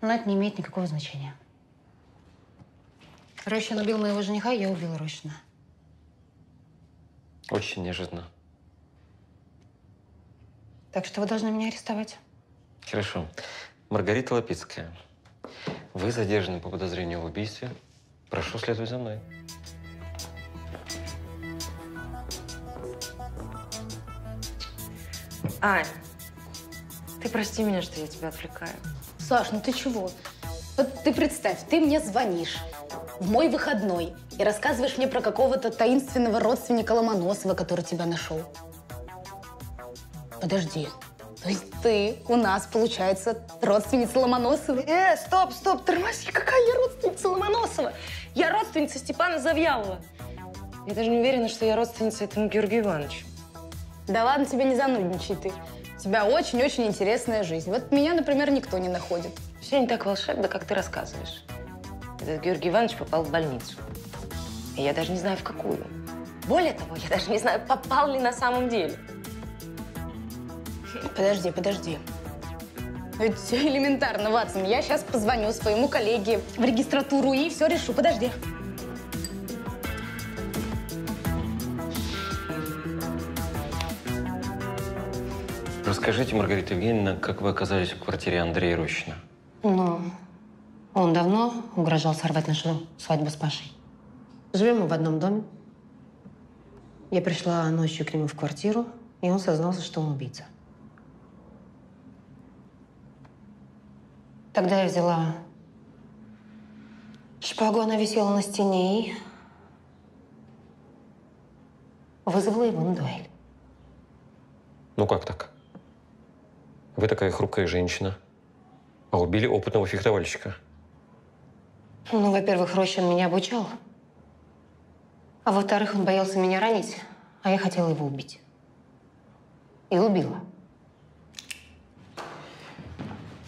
Но это не имеет никакого значения. Рощин убил моего жениха, я убила Рощина. Очень неожиданно. Так что вы должны меня арестовать. Хорошо. Маргарита Лапицкая, вы задержаны по подозрению в убийстве. Прошу следовать за мной. Ань, ты прости меня, что я тебя отвлекаю. Саш, ну ты чего? Вот ты представь, ты мне звонишь в мой выходной и рассказываешь мне про какого-то таинственного родственника Ломоносова, который тебя нашел. Подожди, то есть ты у нас, получается, родственница Ломоносова? Э, стоп, стоп, тормози, какая я родственница Ломоносова? Я родственница Степана Завьялова. Я даже не уверена, что я родственница этому Георгию Ивановичу. Да ладно тебе, не занудничай ты. У тебя очень-очень интересная жизнь. Вот меня, например, никто не находит. Все не так волшебно, как ты рассказываешь. Этот Георгий Иванович попал в больницу. И я даже не знаю, в какую. Более того, я даже не знаю, попал ли на самом деле. Подожди, подожди. Ведь элементарно, Ватсон. Я сейчас позвоню своему коллеге в регистратуру и все решу. Подожди. Расскажите, Маргарита Евгеньевна, как вы оказались в квартире Андрея Рощина? Ну, он давно угрожал сорвать нашу свадьбу с Пашей. Живем мы в одном доме. Я пришла ночью к нему в квартиру, и он сознался, что он убийца. Тогда я взяла шпагу, она висела на стене, и вызвала его на дуэль. Ну как так? Вы такая хрупкая женщина, а убили опытного фехтовальщика. Ну, во-первых, Рощин меня обучал. А во-вторых, он боялся меня ранить, а я хотела его убить. И убила.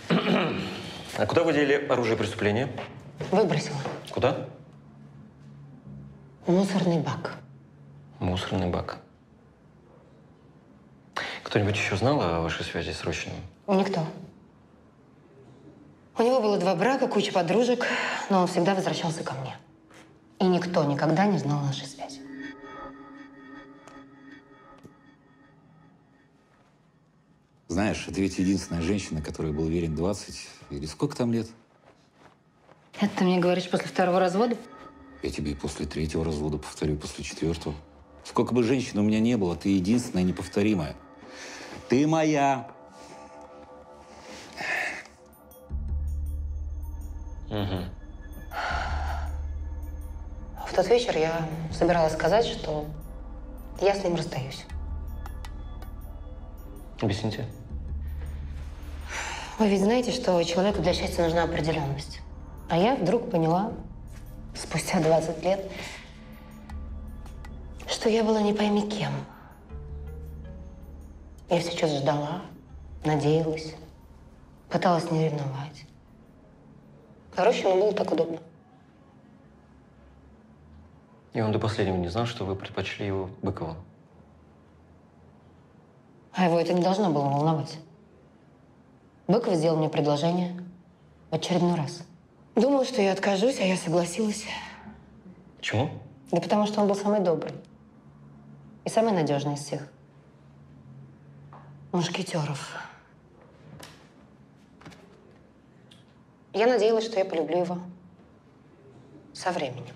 А куда вы дели оружие преступления? Выбросила. Куда? Мусорный бак. Мусорный бак. Кто-нибудь еще знал о вашей связи с Рощиным? Никто. У него было два брака, куча подружек, но он всегда возвращался ко мне. И никто никогда не знал нашей связи. Знаешь, ты ведь единственная женщина, которой был верен 20 или сколько там лет? Это ты мне говоришь после второго развода? Я тебе и после третьего развода повторю, после четвертого. Сколько бы женщин у меня не было, ты единственная неповторимая. Ты моя. Угу. В тот вечер я собиралась сказать, что я с ним расстаюсь. Объясните. Вы ведь знаете, что человеку для счастья нужна определенность. А я вдруг поняла, спустя 20 лет, что я была не пойми кем. Я сейчас ждала, надеялась, пыталась не ревновать. А Рощину было так удобно. И он до последнего не знал, что вы предпочли его Быкову. А его это не должно было волновать. Быков сделал мне предложение в очередной раз. Думал, что я откажусь, а я согласилась. Почему? Да потому что он был самый добрый. И самый надежный из всех. Мушкетеров. Я надеялась, что я полюблю его. Со временем.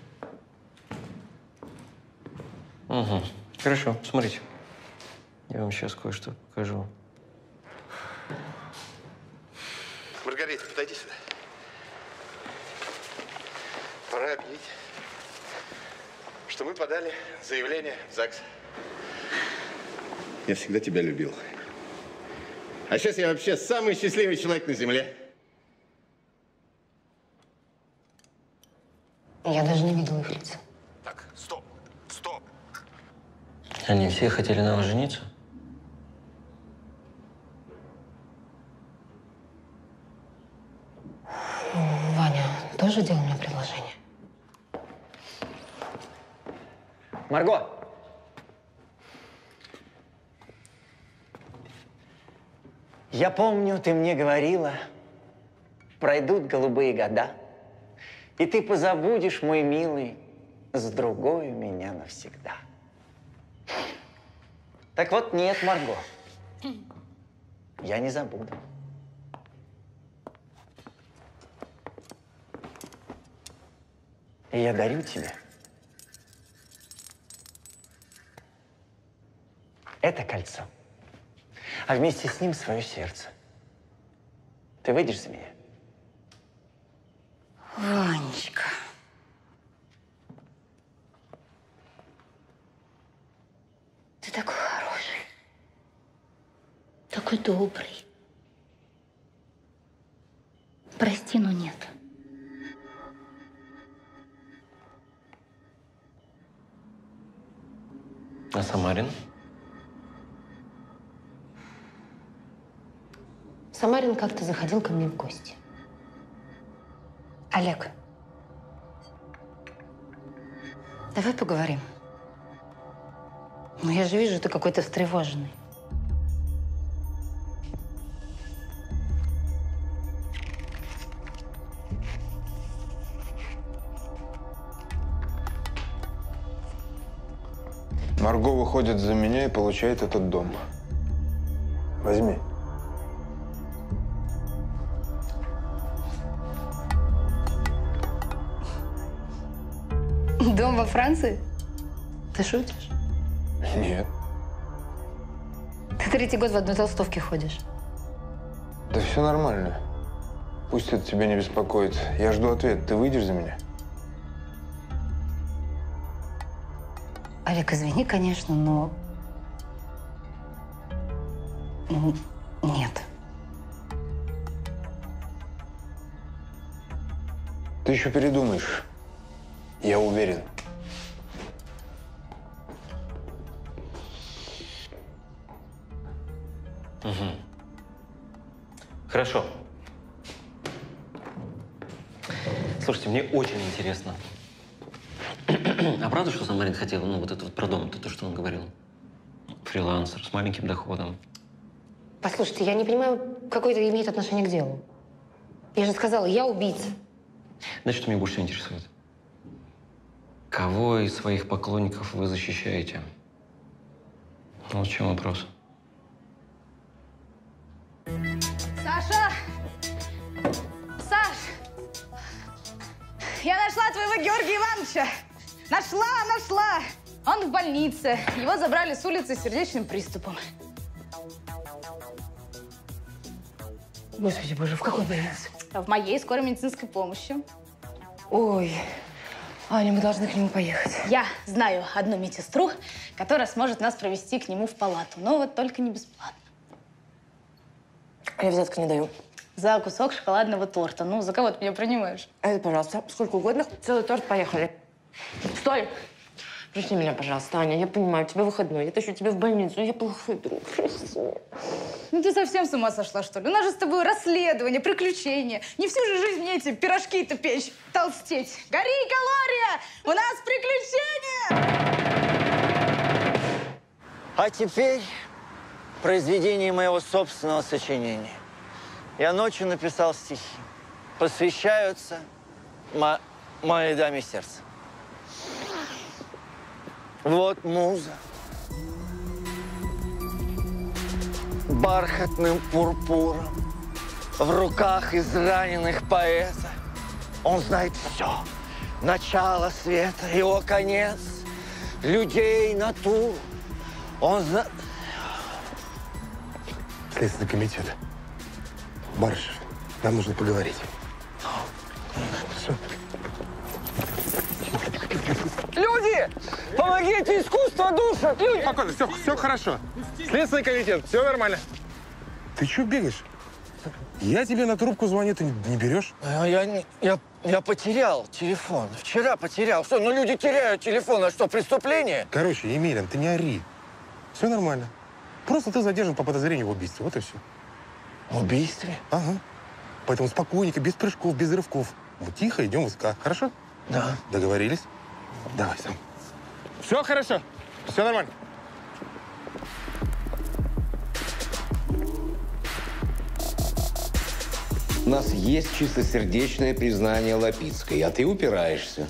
Угу. Хорошо, смотрите. Я вам сейчас кое-что покажу. Маргарита, подойди сюда. Пора объявить, что мы подали заявление в ЗАГС. Я всегда тебя любил. А сейчас я вообще самый счастливый человек на земле. Я даже не видела их лица. Так, стоп, стоп. Они все хотели на вас жениться? Ваня тоже делал мне предложение? Марго! Я помню, ты мне говорила, пройдут голубые года, и ты позабудешь, мой милый, с другой меня навсегда. Так вот, нет, Марго, я не забуду. И я дарю тебе это кольцо, а вместе с ним свое сердце. Ты выйдешь за меня? Ванечка. Ты такой хороший. Такой добрый. Прости, но нет. А Самарин? Самарин как-то заходил ко мне в гости. Олег, давай поговорим. Ну, я же вижу, ты какой-то встревоженный. Марго выходит за меня и получает этот дом. Возьми. Дом во Франции? Ты шутишь? Нет. Ты третий год в одной толстовке ходишь. Да все нормально. Пусть это тебя не беспокоит. Я жду ответ. Ты выйдешь за меня? Олег, извини, конечно, но... Ну, Нет. Ты еще передумаешь. Я уверен. Угу. Хорошо. Слушайте, мне очень интересно. А правда, что Самарин хотел, ну, вот это вот про дом, это то, что он говорил? Фрилансер с маленьким доходом. Послушайте, я не понимаю, какое это имеет отношение к делу. Я же сказала, я убийца. Значит, что меня больше всего интересует? Кого из своих поклонников вы защищаете? Вот в чем вопрос. Саша! Саш! Я нашла твоего Георгия Ивановича! Нашла, нашла! Он в больнице. Его забрали с улицы с сердечным приступом. Господи боже, в какой больнице? В моей скорой медицинской помощи. Ой, Аня, мы должны к нему поехать. Я знаю одну медсестру, которая сможет нас провести к нему в палату. Но вот только не бесплатно. Я взятка не даю. За кусок шоколадного торта. Ну, за кого ты меня принимаешь? Это, пожалуйста, сколько угодно. Целый торт, поехали. Стой! Прости меня, пожалуйста, Аня. Я понимаю, у тебя выходной. Я тащу тебя в больницу. Я плохой друг. Прости. Ну ты совсем с ума сошла, что ли? У нас же с тобой расследование, приключения. Не всю же жизнь мне эти пирожки-то печь, толстеть. Гори, калория! У нас приключения! А теперь произведение моего собственного сочинения. Я ночью написал стихи. Посвящаются мо- моей даме сердца. Вот муза. Бархатным пурпуром в руках израненных поэта. Он знает все. Начало света, его конец, людей, натуру. Он знает... Следственный комитет. Барышев, Нам нужно поговорить. Все. Люди! Помогите, искусство душат! Люди! Спокойно, все, все хорошо. Следственный комитет, все нормально. Ты что бегаешь? Я тебе на трубку звоню, ты не берешь? А Я, не- я, я потерял телефон. Вчера потерял. Что, ну люди теряют телефон, а что, преступление? Короче, Емелин, ты не ори. Все нормально. Просто ты задержан по подозрению в убийстве. Вот и все. В убийстве? Ага. Поэтому спокойненько, без прыжков, без рывков. Мы тихо идем в СК. Хорошо? Да. Договорились? Давай сам. Все хорошо. Все нормально. У нас есть чистосердечное признание Лапицкой, а ты упираешься.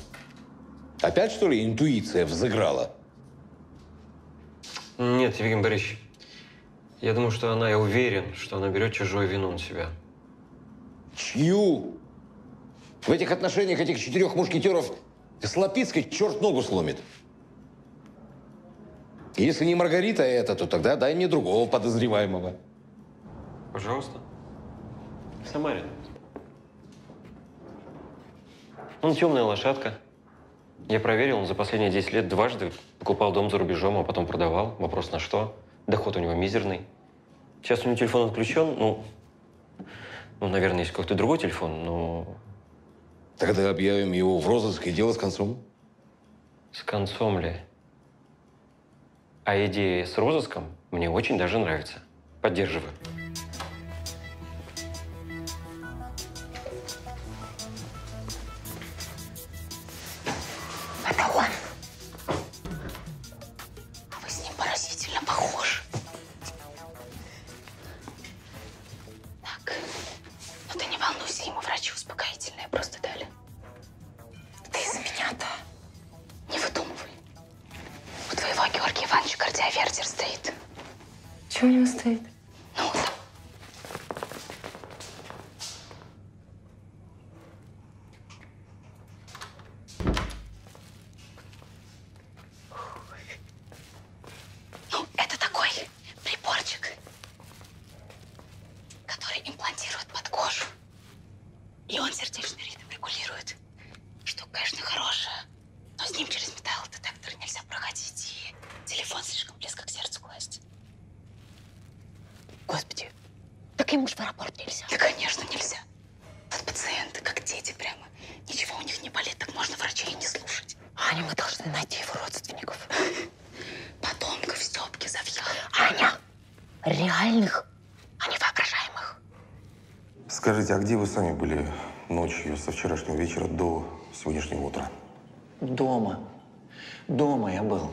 Опять, что ли, интуиция взыграла? Нет, Евгений Борисович. Я думаю, что она, я уверен, что она берет чужую вину на себя. Чью? В этих отношениях этих четырех мушкетеров с Лапицкой черт ногу сломит. Если не Маргарита это, то тогда дай мне другого подозреваемого. Пожалуйста. Самарин. Он темная лошадка. Я проверил, он за последние 10 лет дважды покупал дом за рубежом, а потом продавал. Вопрос на что? Доход у него мизерный. Сейчас у него телефон отключен, ну, ну, наверное, есть какой-то другой телефон, но Тогда объявим его в розыск и дело с концом. с концом ли? А идея с розыском мне очень даже нравится. Поддерживаю. Вы сами были ночью со вчерашнего вечера до сегодняшнего утра? Дома. Дома я был.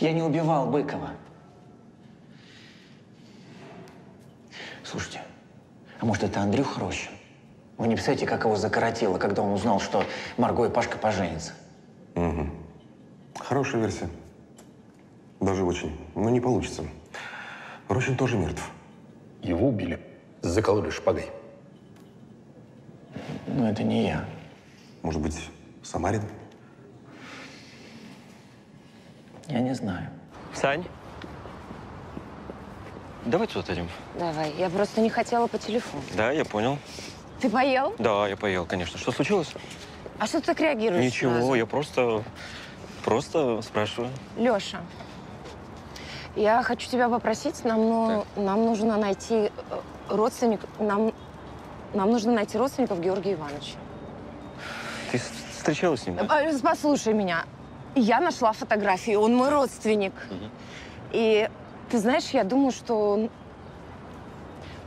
Я не убивал Быкова. Слушайте, а может, это Андрюха Рощин? Вы не представляете, как его закоротило, когда он узнал, что Марго и Пашка поженятся. Угу. Хорошая версия. Даже очень. Но не получится. Рощин тоже мертв. Его убили. Закололи шпагой. Но это не я. Может быть, Самарин? Я не знаю. Сань? Давай туда отойдем. Давай, я просто не хотела по телефону. Да, я понял. Ты поел? Да, я поел, конечно. Что случилось? А что ты так реагируешь Ничего, сразу? я просто, просто спрашиваю. Леша, я хочу тебя попросить, нам, ну, нам нужно найти э, родственник, нам, нам нужно найти родственников Георгия Ивановича. Ты встречалась с ним? да? Э, Послушай меня. Я нашла фотографии, он мой родственник. И ты знаешь, я думаю, что он,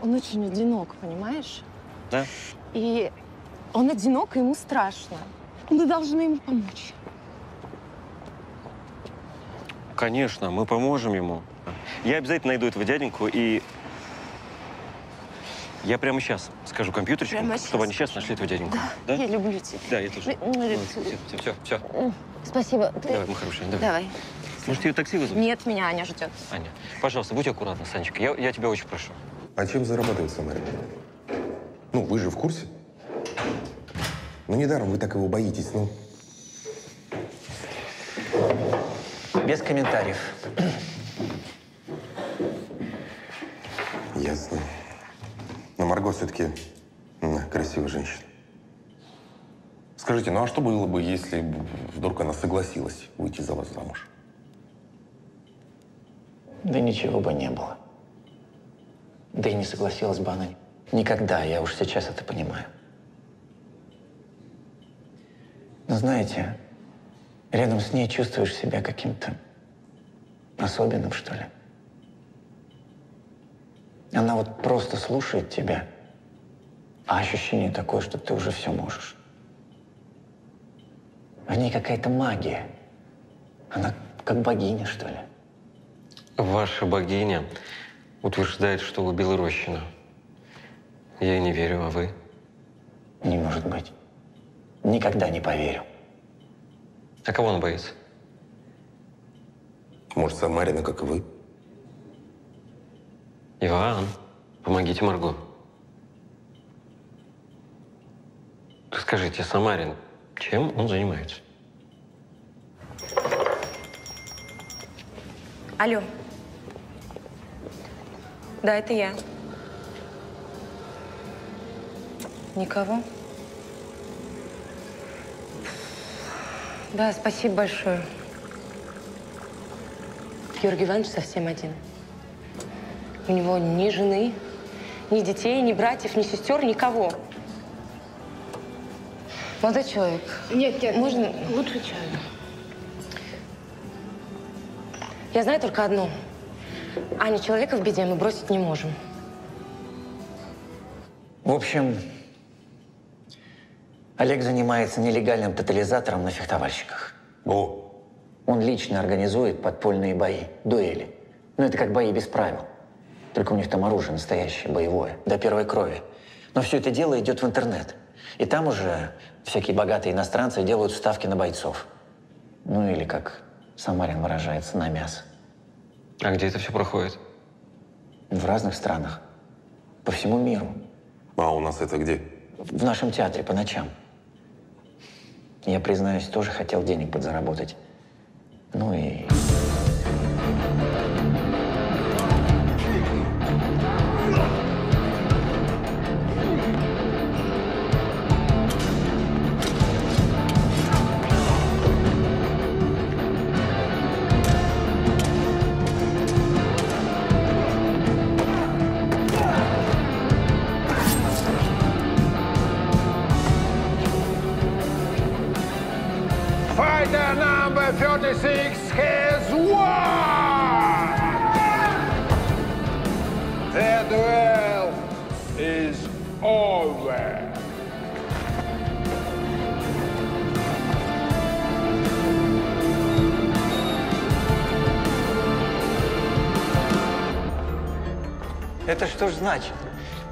он очень одинок, понимаешь? Да? И он одинок, и ему страшно. Мы должны ему помочь. Конечно, мы поможем ему. Я обязательно найду этого дяденьку и... Я прямо сейчас скажу компьютерчику, Прямо сейчас чтобы они сейчас нашли этого дяденьку. Да, я люблю тебя. Да, я тоже. Ну, ну, Все, все, все. Спасибо. Ты- Давай, мы хорошие, давай. Давай. Может, ее такси вызвать? Нет, меня Аня ждет. Аня, пожалуйста, будь аккуратна, Санечка. Я, я тебя очень прошу. А чем зарабатывает Самарин? Ну, вы же в курсе? Ну, недаром вы так его боитесь, ну. Без комментариев. Ясно. Но Марго все-таки красивая женщина. Скажите, ну а что было бы, если вдруг она согласилась выйти за вас замуж? Да ничего бы не было. Да и не согласилась бы она никогда, я уж сейчас это понимаю. Но знаете, рядом с ней чувствуешь себя каким-то особенным, что ли. Она вот просто слушает тебя, а ощущение такое, что ты уже все можешь. В ней какая-то магия. Она как богиня, что ли. Ваша богиня утверждает, что убил Рощина. Я ей не верю, а вы? Не может быть. Никогда не поверю. А кого он боится? Может, Самарина, как и вы? Иван, помогите Марго. Скажите, Самарин, чем он занимается? Алло. Да, это я. Никого? Да, спасибо большое. Георгий Иванович совсем один. У него ни жены, ни детей, ни братьев, ни сестер, никого. Молодой человек. Нет, нет, можно лучше чаю. Я знаю только одно. Аню человека в беде мы бросить не можем. В общем, Олег занимается нелегальным тотализатором на фехтовальщиках. О! Он лично организует подпольные бои, дуэли. Ну, это как бои без правил. Только у них там оружие настоящее, боевое, до первой крови. Но все это дело идет в интернет. И там уже всякие богатые иностранцы делают ставки на бойцов. Ну или, как Самарин выражается, на мясо. А где это все проходит? В разных странах. По всему миру. А у нас это где? В нашем театре по ночам. Я, признаюсь, тоже хотел денег подзаработать. Ну и...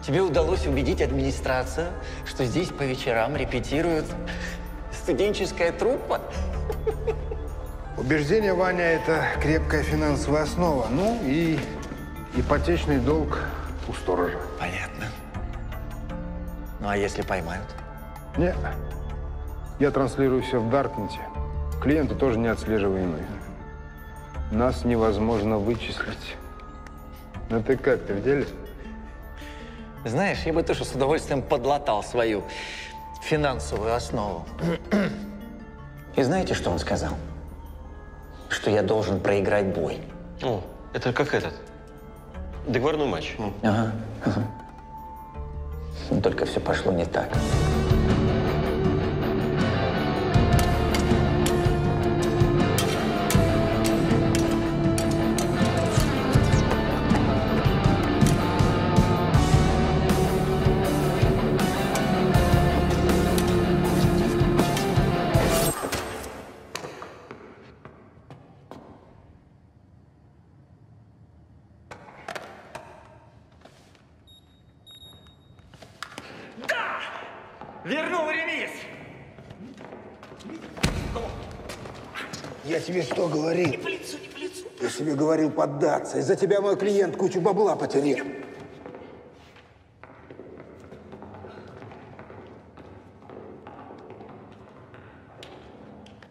Тебе удалось убедить администрацию, что здесь по вечерам репетируют студенческая труппа? Убеждение, Ваня, это крепкая финансовая основа. Ну и ипотечный долг у сторожа. Понятно. Ну а если поймают? Нет. Я транслирую все в Даркнете. Клиенты тоже не отслеживаемые. Нас невозможно вычислить. Ну ты как, ты в деле? Знаешь, я бы тоже с удовольствием подлатал свою финансовую основу. И знаете, что он сказал? Что я должен проиграть бой. О, это как этот. Договорной матч. Ага. ага. Но только все пошло не так. Говорил поддаться. Из-за тебя мой клиент кучу бабла потерял.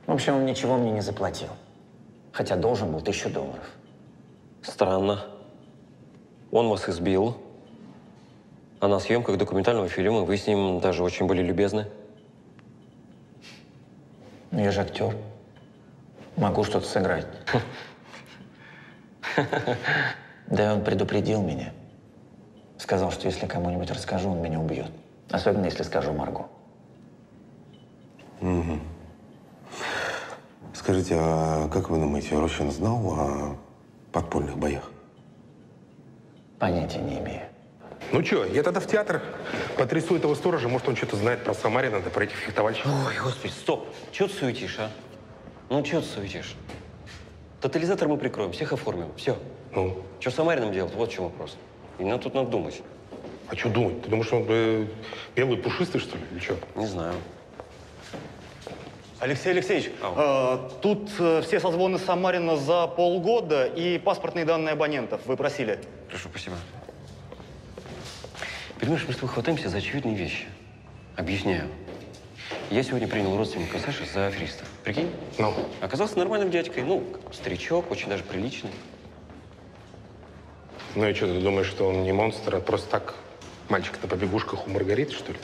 В общем, он ничего мне не заплатил. Хотя должен был тысячу долларов. Странно. Он вас избил, А на съемках документального фильма вы с ним даже очень были любезны. Ну, я же актер. Могу что-то сыграть. Да и он предупредил меня. Сказал, что если кому-нибудь расскажу, он меня убьет. Особенно, если скажу Марго. Мгм. Скажите, а как вы думаете, Рощин знал о подпольных боях? Понятия не имею. Ну что, я тогда в театр потрясу этого сторожа, может, он что-то знает про Самарина, да про этих фехтовальщиков. Ой, господи, стоп. Чего ты суетишь, а? Ну, чего ты суетишь? Тотализатор мы прикроем, всех оформим. Все. Ну? Что с Самарином делать? Вот в чем вопрос. И нам тут надо думать. А что думать? Ты думаешь, он э, белый пушистый, что ли, или что? Не знаю. Алексей Алексеевич, э, тут э, все созвоны Самарина за полгода и паспортные данные абонентов. Вы просили. Хорошо, спасибо. Понимаешь, мы с тобой хватаемся за очевидные вещи. Объясняю. Я сегодня принял родственника Саши за афериста. Прикинь? Ну? Оказался нормальным дядькой. Ну, старичок, очень даже приличный. Ну и что, ты думаешь, что он не монстр, а просто так мальчик на побегушках у Маргариты, что ли?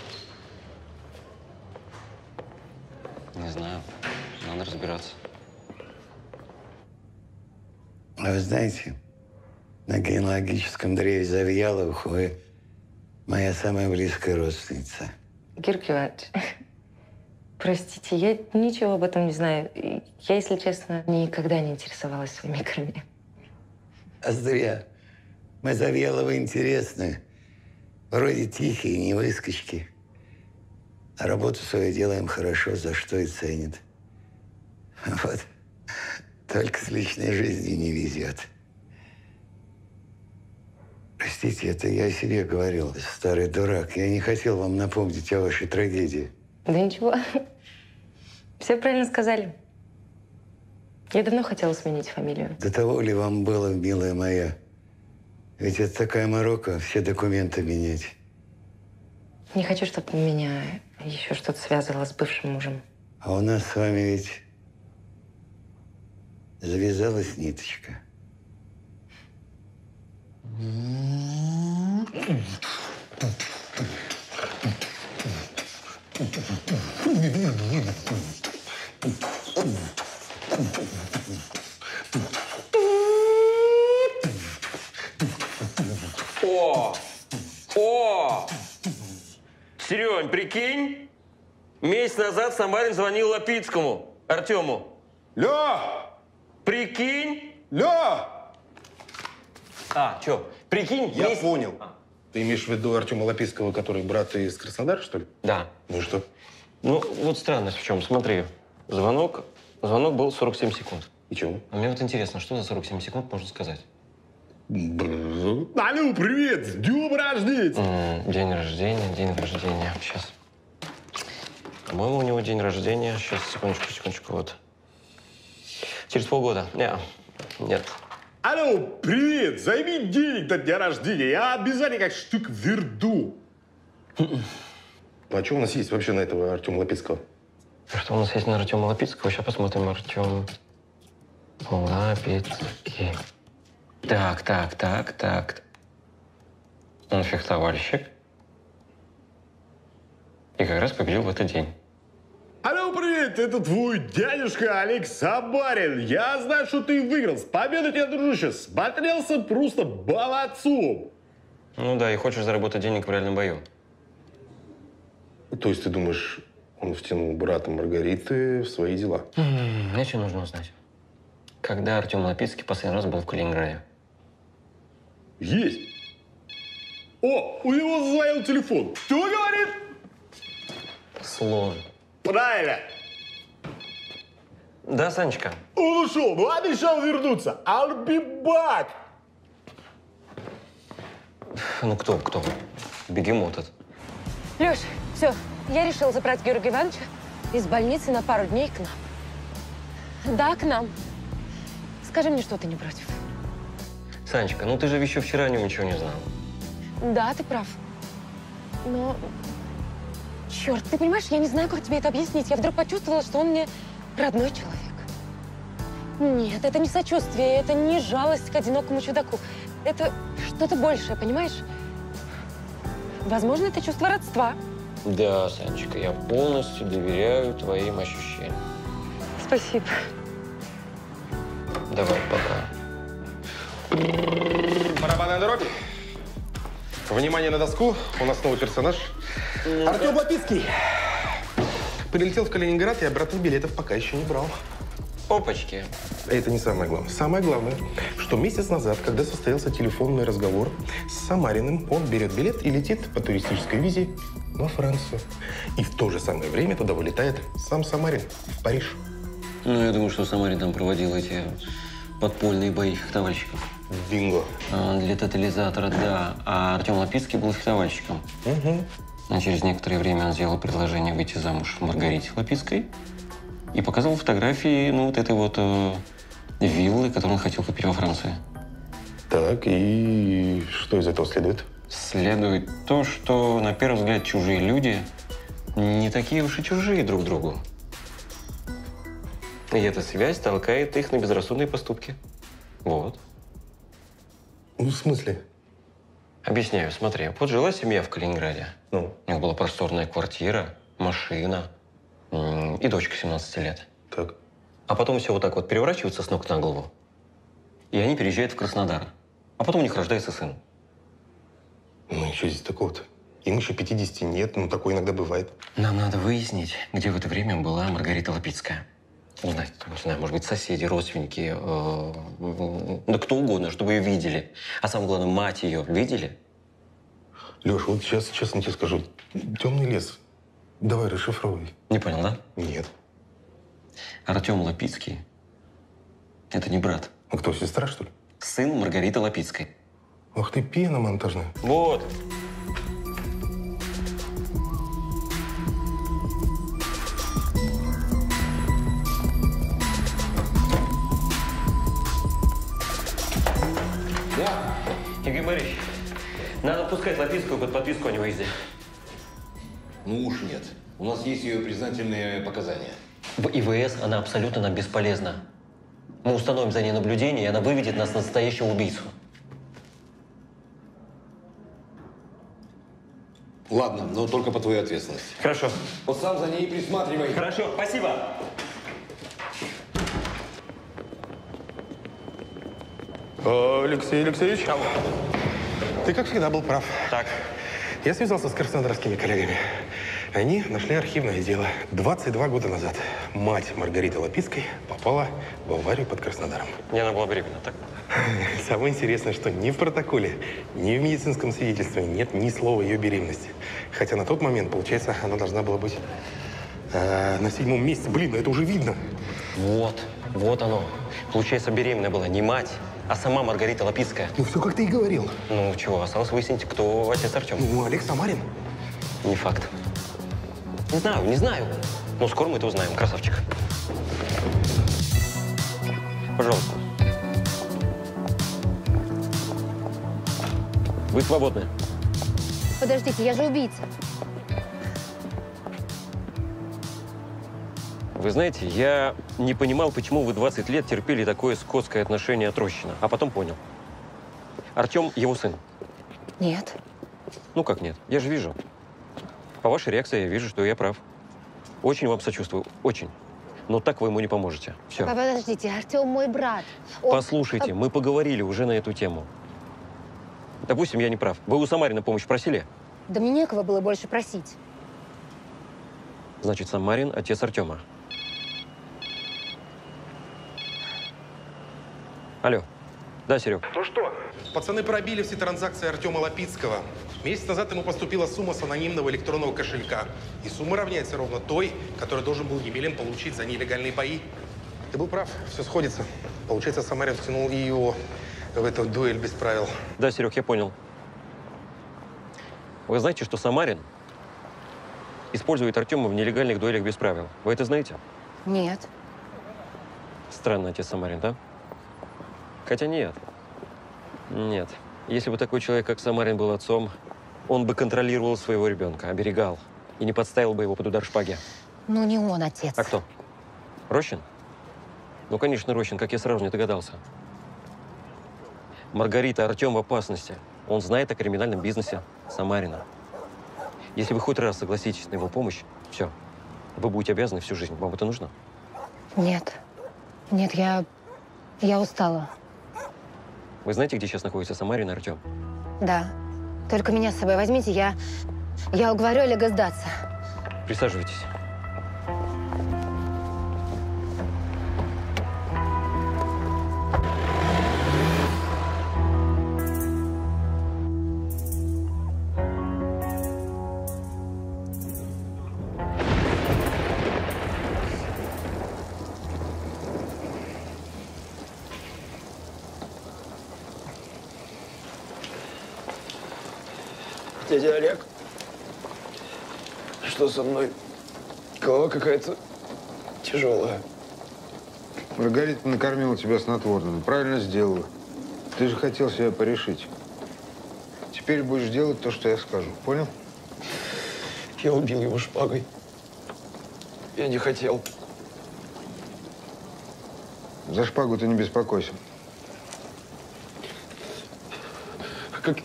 Не знаю. Надо разбираться. А вы знаете, на генеалогическом древе Завьяловых вы моя самая близкая родственница. Георгий Иванович, простите, я ничего об этом не знаю. Я, если честно, никогда не интересовалась своими икрами. А зря. Мы Завьяловы интересны. Вроде тихие, не выскочки. А работу свою делаем хорошо, за что и ценят. Вот. Только с личной жизнью не везет. Простите, это я о себе говорил, старый дурак. Я не хотел вам напомнить о вашей трагедии. Да ничего. Все правильно сказали. Я давно хотела сменить фамилию. До того ли вам было, милая моя? Ведь это такая морока, все документы менять. Не хочу, чтобы меня еще что-то связывало с бывшим мужем. А у нас с вами ведь завязалась ниточка. О! О! Серёнь, прикинь, месяц назад Самарин звонил Лапицкому, Артему. Ля! Прикинь? Ля! А, чё, прикинь, Я месяц- понял. Ты имеешь в виду Артема Лапицкого, который брат из Краснодара, что ли? Да. Ну и что? Ну, вот странность в чем. Смотри, звонок, звонок был 47 секунд. И чего? А мне вот интересно, что за 47 секунд можно сказать? Алло, привет! С днем рождения! День рождения, день рождения. Сейчас. По-моему, у него день рождения. Сейчас, секундочку, секундочку, вот. Через полгода. Не, нет. Алло, привет! Займи денег до дня рождения. Я обязательно как штук верду. А что у нас есть вообще на этого Артема Лапицкого? Что у нас есть на Артема Лапицкого? Сейчас посмотрим. Артем Лапицкий. Так, так, так, так. Он фехтовальщик. И как раз победил в этот день. Алло, привет! Это твой дядюшка Олег Сабарин. Я знаю, что ты выиграл. С победой тебя, дружище! Смотрелся просто молодцом. Ну да, и хочешь заработать денег в реальном бою. То есть ты думаешь, он втянул брата Маргариты в свои дела? М, Мне что нужно узнать? Когда Артем Лапицкий последний раз был в Калининграде? Есть. О, у него зазвонил телефон. Кто говорит? Слон. Правильно. Да, Санечка? Он ушел, но обещал вернуться. I'll be back. Ну кто, кто? Бегемот этот. Леш, все, я решила забрать Георгия Ивановича из больницы на пару дней к нам. Да, к нам. Скажи мне, что ты не против. Санечка, ну ты же еще вчера о нем ничего не знал. Да, ты прав. Но... Черт, ты понимаешь, я не знаю, как тебе это объяснить. Я вдруг почувствовала, что он мне родной человек. Нет, это не сочувствие, это не жалость к одинокому чудаку. Это что-то большее, понимаешь? Возможно, это чувство родства. Да, Санечка, я полностью доверяю твоим ощущениям. Спасибо. Давай, пока. Барабанная дробь. Внимание на доску. У нас новый персонаж. Артем Лапицкий. Прилетел в Калининград и обратных билетов пока еще не брал. Опачки. Это не самое главное. Самое главное, что месяц назад, когда состоялся телефонный разговор с Самариным, он берет билет и летит по туристической визе во Францию. И в то же самое время туда вылетает сам Самарин в Париж. Ну, я думаю, что Самарин там проводил эти подпольные бои фехтовальщиков. Бинго. А, Для тотализатора, да. А Артем Лапицкий был фехтовальщиком. Угу. А через некоторое время он сделал предложение выйти замуж Маргарите Лапицкой и показывал фотографии, ну, вот этой вот э, виллы, которую он хотел купить во Франции. Так, и что из этого следует? Следует то, что, на первый взгляд, чужие люди не такие уж и чужие друг другу. И эта связь толкает их на безрассудные поступки. Вот. Ну, в смысле? Объясняю, смотри. Вот жила семья в Калининграде. Ну? У них была просторная квартира, машина и дочка 17 лет. Так. А потом все вот так вот переворачивается с ног на голову. И они переезжают в Краснодар. А потом у них рождается сын. Ну, и что здесь такого-то? Им еще 50 нет, но такое иногда бывает. Нам надо выяснить, где в это время была Маргарита Лапицкая. Узнать, не знаю, может быть, соседи, родственники, э, да кто угодно, чтобы ее видели. А самое главное, мать ее видели? Леш, вот сейчас честно тебе скажу. Темный лес. Давай расшифровывай. Не понял, да? Нет. Артем Лапицкий – это не брат. А кто, сестра, что ли? Сын Маргариты Лапицкой. Ах ты, пена монтажная. Вот. Да. Евгений Борисович, надо пускать Лапицкую под подписку о невыезде. Ну уж нет. У нас есть ее признательные показания. В ИВС она абсолютно нам бесполезна. Мы установим за ней наблюдение, и она выведет нас на настоящего убийцу. Ладно, но только по твоей ответственности. Хорошо. Вот сам за ней присматривай. Хорошо, спасибо. Алексей Алексеевич. Ты, как всегда, был прав. Так. Я связался с краснодарскими коллегами. Они нашли архивное дело. 22 года назад мать Маргариты Лапицкой попала в аварию под Краснодаром. Не, она была беременна, так? Самое интересное, что ни в протоколе, ни в медицинском свидетельстве нет ни слова ее беременности. Хотя на тот момент, получается, она должна была быть э, на седьмом месяце. Блин, ну это уже видно. Вот, вот оно. Получается, беременная была не мать, а сама Маргарита Лапицкая. Ну, все как ты и говорил. Ну, чего, осталось выяснить, кто отец Артем. Ну, Олег Самарин. Не факт. Не знаю, не знаю. Но скоро мы это узнаем, красавчик. Пожалуйста. Вы свободны. Подождите, я же убийца. Вы знаете, я не понимал, почему вы 20 лет терпели такое скотское отношение от Рощина, а потом понял. Артем его сын. Нет. Ну как нет? Я же вижу. По вашей реакции я вижу, что я прав. Очень вам сочувствую, очень. Но так вы ему не поможете. Все. Подождите, Артем мой брат. Он- Послушайте, мы поговорили уже на эту тему. Допустим, я не прав. Вы у Самарина помощь просили? Да мне некого было больше просить. Значит, Самарин – отец Артема. Алло. Да, Серег? Ну что, пацаны пробили все транзакции Артема Лапицкого. Месяц назад ему поступила сумма с анонимного электронного кошелька. И сумма равняется ровно той, которую должен был Емелин получить за нелегальные бои. Ты был прав, все сходится. Получается, Самарин втянул и его в эту дуэль без правил. Да, Серег, я понял. Вы знаете, что Самарин использует Артема в нелегальных дуэлях без правил? Вы это знаете? Нет. Странно, отец Самарин, да? Хотя нет. Нет. Если бы такой человек, как Самарин, был отцом, он бы контролировал своего ребенка, оберегал и не подставил бы его под удар шпаги. Ну, не он отец. А кто? Рощин? Ну, конечно, Рощин, как я сразу не догадался. Маргарита, Артем в опасности. Он знает о криминальном бизнесе Самарина. Если вы хоть раз согласитесь на его помощь, все. Вы будете обязаны всю жизнь. Вам это нужно? Нет. Нет, я... Я устала. Вы знаете, где сейчас находится Самарин Артем? Да. Только меня с собой возьмите, я... Я уговорю Олега сдаться. Присаживайтесь. Со мной? Голова какая-то тяжелая. Маргарита накормила тебя снотворным. Правильно сделала. Ты же хотел себя порешить. Теперь будешь делать то, что я скажу. Понял? Я убил его шпагой. Я не хотел. За шпагу ты не беспокойся. Как,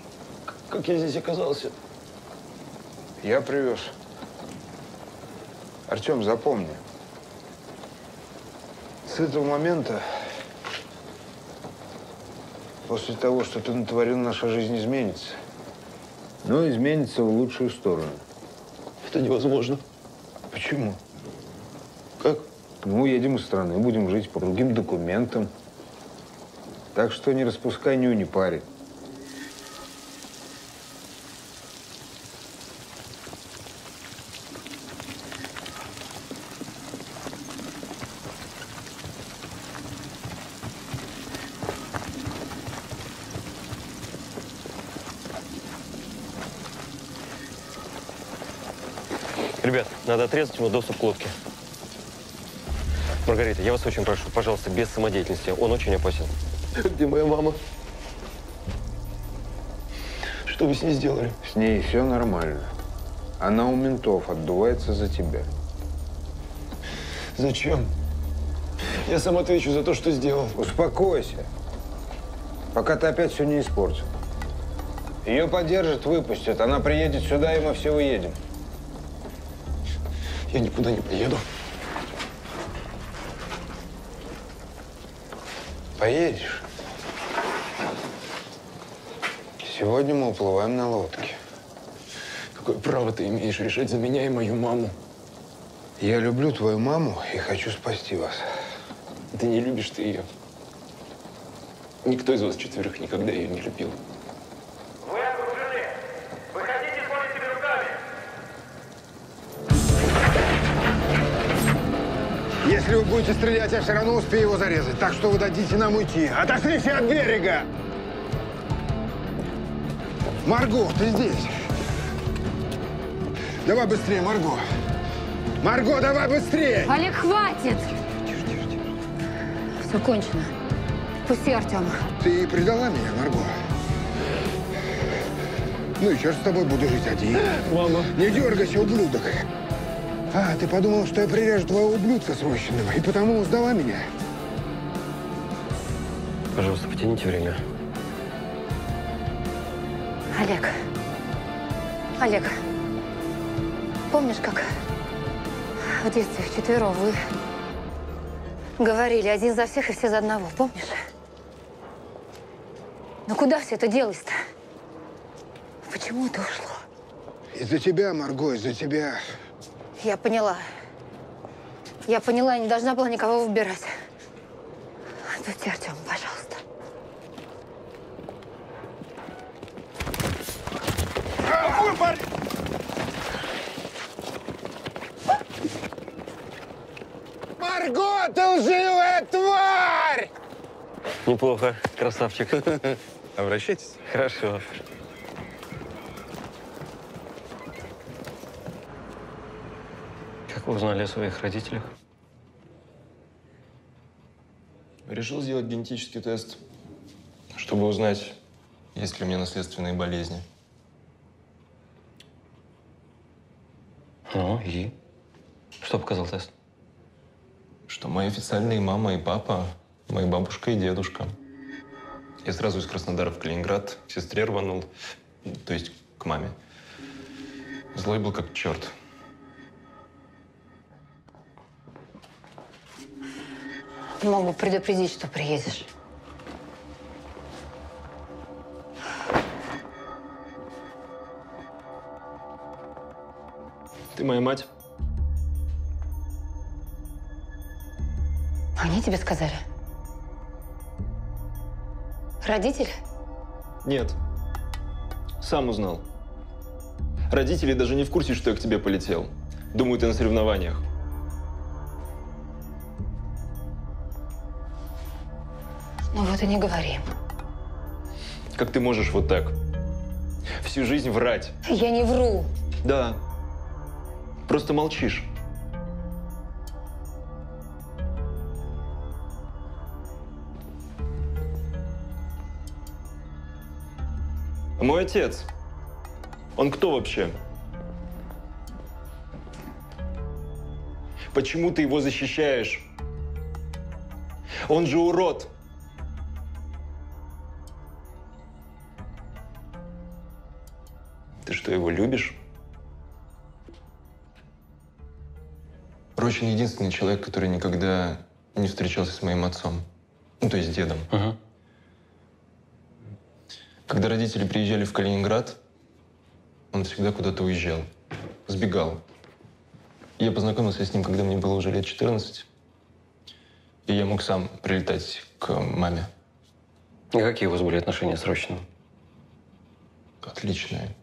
как я здесь оказался? Я привез. Артем, запомни. С этого момента, после того, что ты натворил, наша жизнь изменится. Но изменится в лучшую сторону. Это невозможно. Почему? Как? Ну, уедем из страны, будем жить по другим документам. Так что не распускай нюни, парень. Надо отрезать ему доступ к лодке. Маргарита, я вас очень прошу, пожалуйста, без самодеятельности. Он очень опасен. Где моя мама? Что вы с ней сделали? С ней все нормально. Она у ментов отдувается за тебя. Зачем? Я сам отвечу за то, что сделал. Успокойся. Пока ты опять все не испортил. Ее поддержат, выпустят. Она приедет сюда, и мы все уедем. Я никуда не поеду. Поедешь? Сегодня мы уплываем на лодке. Какое право ты имеешь решать за меня и мою маму? Я люблю твою маму и хочу спасти вас. Ты не любишь ты ее. Никто из вас четверых никогда ее не любил. Если вы будете стрелять, я все равно успею его зарезать. Так что вы дадите нам уйти. Отошли все от берега! Марго, ты здесь? Давай быстрее, Марго. Марго, давай быстрее! Олег, хватит! Все кончено. Пусти Артема. Ты предала меня, Марго? Ну и черт с тобой, буду жить один. Мама. Не дергайся, ублюдок. А, ты подумал, что я прирежу твоего ублюдка срощенного, и потому сдала меня? Пожалуйста, потяните время. Олег. Олег. Помнишь, как в детстве вчетвером вы говорили один за всех и все за одного, помнишь? Ну куда все это делось-то? Почему это ушло? Из-за тебя, Марго, из-за тебя. Я поняла. Я поняла, я не должна была никого выбирать. Отпусти Артема, пожалуйста. Парень? Марго, ты лживая тварь! Неплохо, красавчик. Обращайтесь. Хорошо. Как вы узнали о своих родителях? Решил сделать генетический тест, чтобы узнать, есть ли у меня наследственные болезни. Ну и? Что показал тест? Что мои официальные мама и папа, моя бабушка и дедушка. Я сразу из Краснодара в Калининград к сестре рванул, то есть к маме. Злой был как черт. Мог бы предупредить, что приедешь. Ты моя мать? Они тебе сказали? Родители? Нет. Сам узнал. Родители даже не в курсе, что я к тебе полетел. Думаю, ты на соревнованиях. Ну вот и не говори. Как ты можешь вот так? Всю жизнь врать. Я не вру. Да. Просто молчишь. А Мой отец. Он кто вообще? Почему ты его защищаешь? Он же урод. Его любишь? Рощин единственный человек, который никогда не встречался с моим отцом. Ну, то есть дедом. Когда родители приезжали в Калининград, он всегда куда-то уезжал, сбегал. Я познакомился с ним, когда мне было уже лет 14. И я мог сам прилетать к маме. И какие у вас были отношения с Рощиным? Отличные.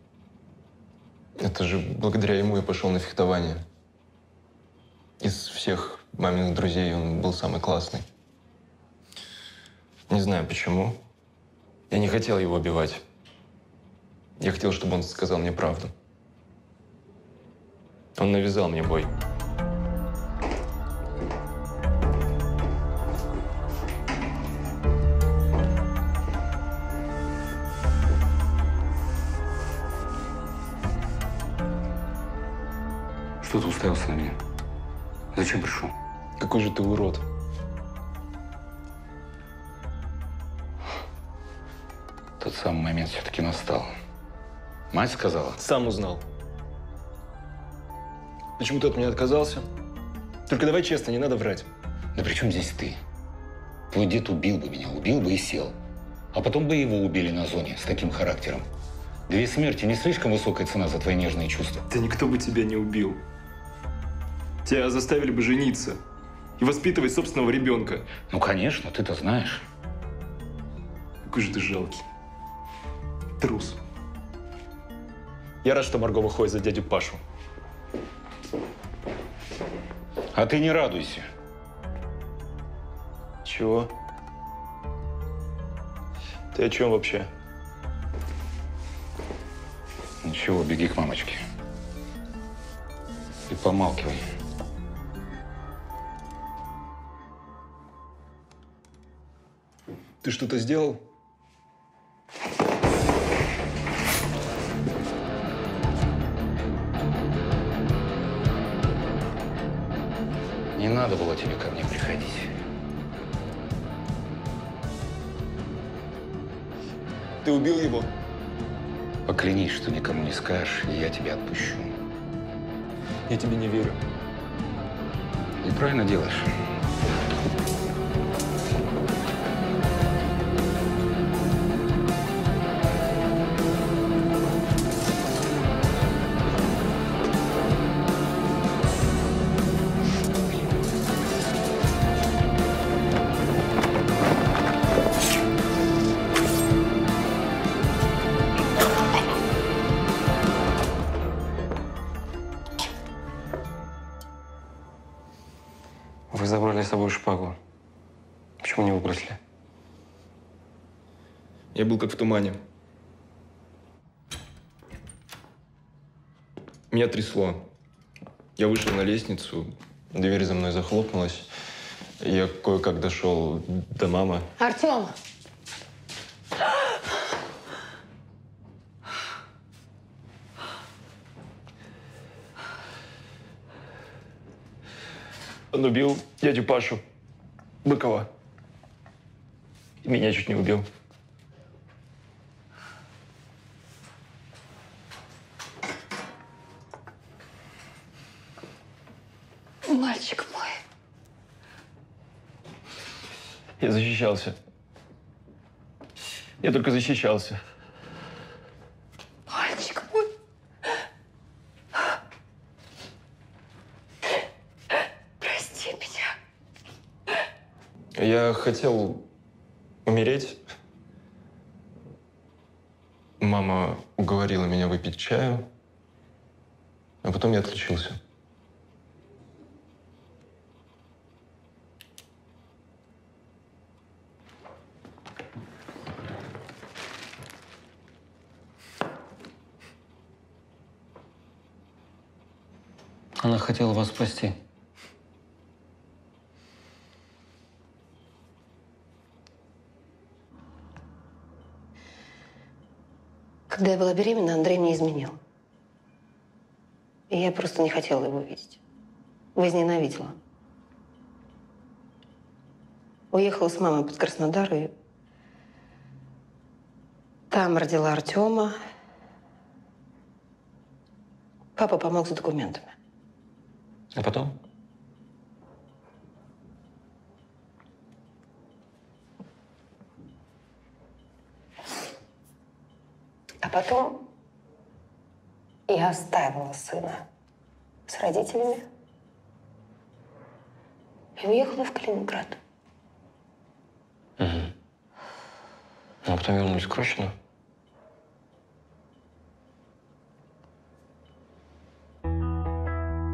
Это же благодаря ему я пошел на фехтование. Из всех маминых друзей он был самый классный. Не знаю почему. Я не хотел его убивать. Я хотел, чтобы он сказал мне правду. Он навязал мне бой. Зачем пришел? Какой же ты урод. Тот самый момент все-таки настал. Мать сказала? Сам узнал. Почему ты от меня отказался? Только давай честно, не надо врать. Да при чем здесь ты? Твой дед убил бы меня, убил бы и сел. А потом бы его убили на зоне с таким характером. Две смерти не слишком высокая цена за твои нежные чувства. Да никто бы тебя не убил. Тебя заставили бы жениться и воспитывать собственного ребенка. Ну, конечно, ты-то знаешь. Какой же ты жалкий. Трус. Я рад, что Марго выходит за дядю Пашу. А ты не радуйся. Чего? Ты о чем вообще? Ничего, беги к мамочке. И помалкивай. Ты что-то сделал? Не надо было тебе ко мне приходить. Ты убил его? Поклянись, что никому не скажешь, и я тебя отпущу. Я тебе не верю. И правильно делаешь. Был как в тумане. Меня трясло. Я вышел на лестницу, дверь за мной захлопнулась. Я кое-как дошел до мамы. Артем! Он убил дядю Пашу Быкова. И меня чуть не убил. Защищался. Я только защищался. Мальчик мой. Прости меня. Я хотел умереть. Мама уговорила меня выпить чаю, а потом я отключился. Она хотела вас спасти. Когда я была беременна, Андрей мне изменил. И я просто не хотела его видеть. Возненавидела. Уехала с мамой под Краснодар и там родила Артема. Папа помог с документами. А потом? А потом я оставила сына с родителями и уехала в Калининград. Угу. А потом вернулись к Рощину?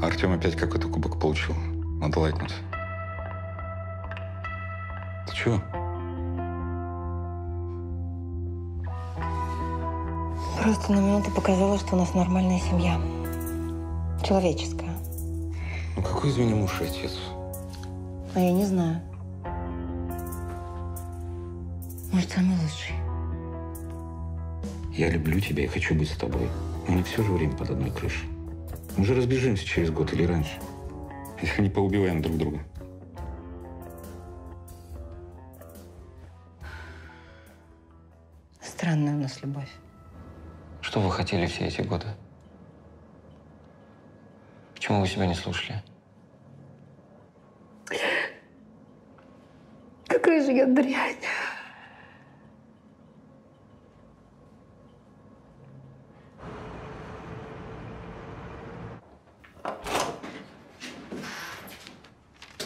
Артем опять какой-то кубок получил. Надо лайкнуть. Ты чего? Просто на минуту показалось, что у нас нормальная семья. Человеческая. Ну какой, извини, муж и отец? А я не знаю. Может, самый лучший. Я люблю тебя и хочу быть с тобой. Но не все же время под одной крышей. Мы же разбежимся через год или раньше. Если не поубиваем друг друга. Странная у нас любовь. Что вы хотели все эти годы? Почему вы себя не слушали? Какая же я дрянь.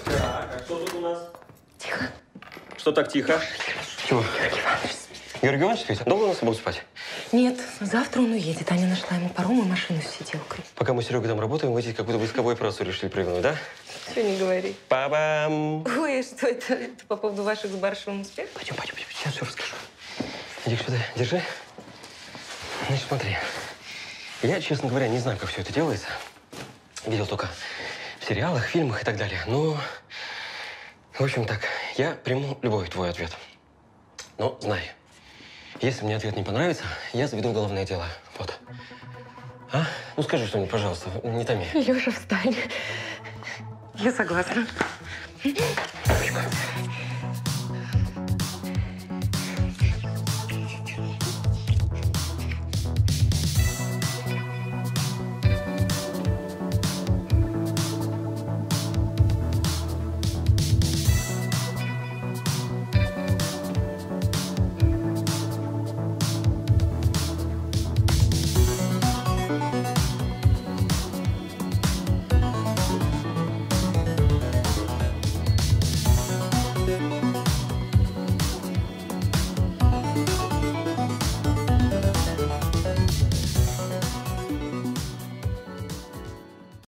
Так, а что тут у нас? Тихо. Что так тихо? Чего? Георгий Иванович, ведь долго он с тобой спать? Нет, завтра он уедет. Аня нашла ему паром и машину с сиделкой. Пока мы с Серегой там работаем, вы здесь какую-то войсковую операцию решили провернуть, да? Что не говори. Па-бам! Ой, что это? Это по поводу ваших с Баршевым успехов? Пойдем, пойдем, пойдем, сейчас все расскажу. иди сюда, держи. Значит, смотри. Я, честно говоря, не знаю, как все это делается. Видел только в сериалах, фильмах и так далее. Но, в общем так, я приму любой твой ответ. Но знай, если мне ответ не понравится, я заведу уголовное дело. Вот. А? Ну скажи что-нибудь, пожалуйста, не томи. Леша, встань. Я согласна. Девочка,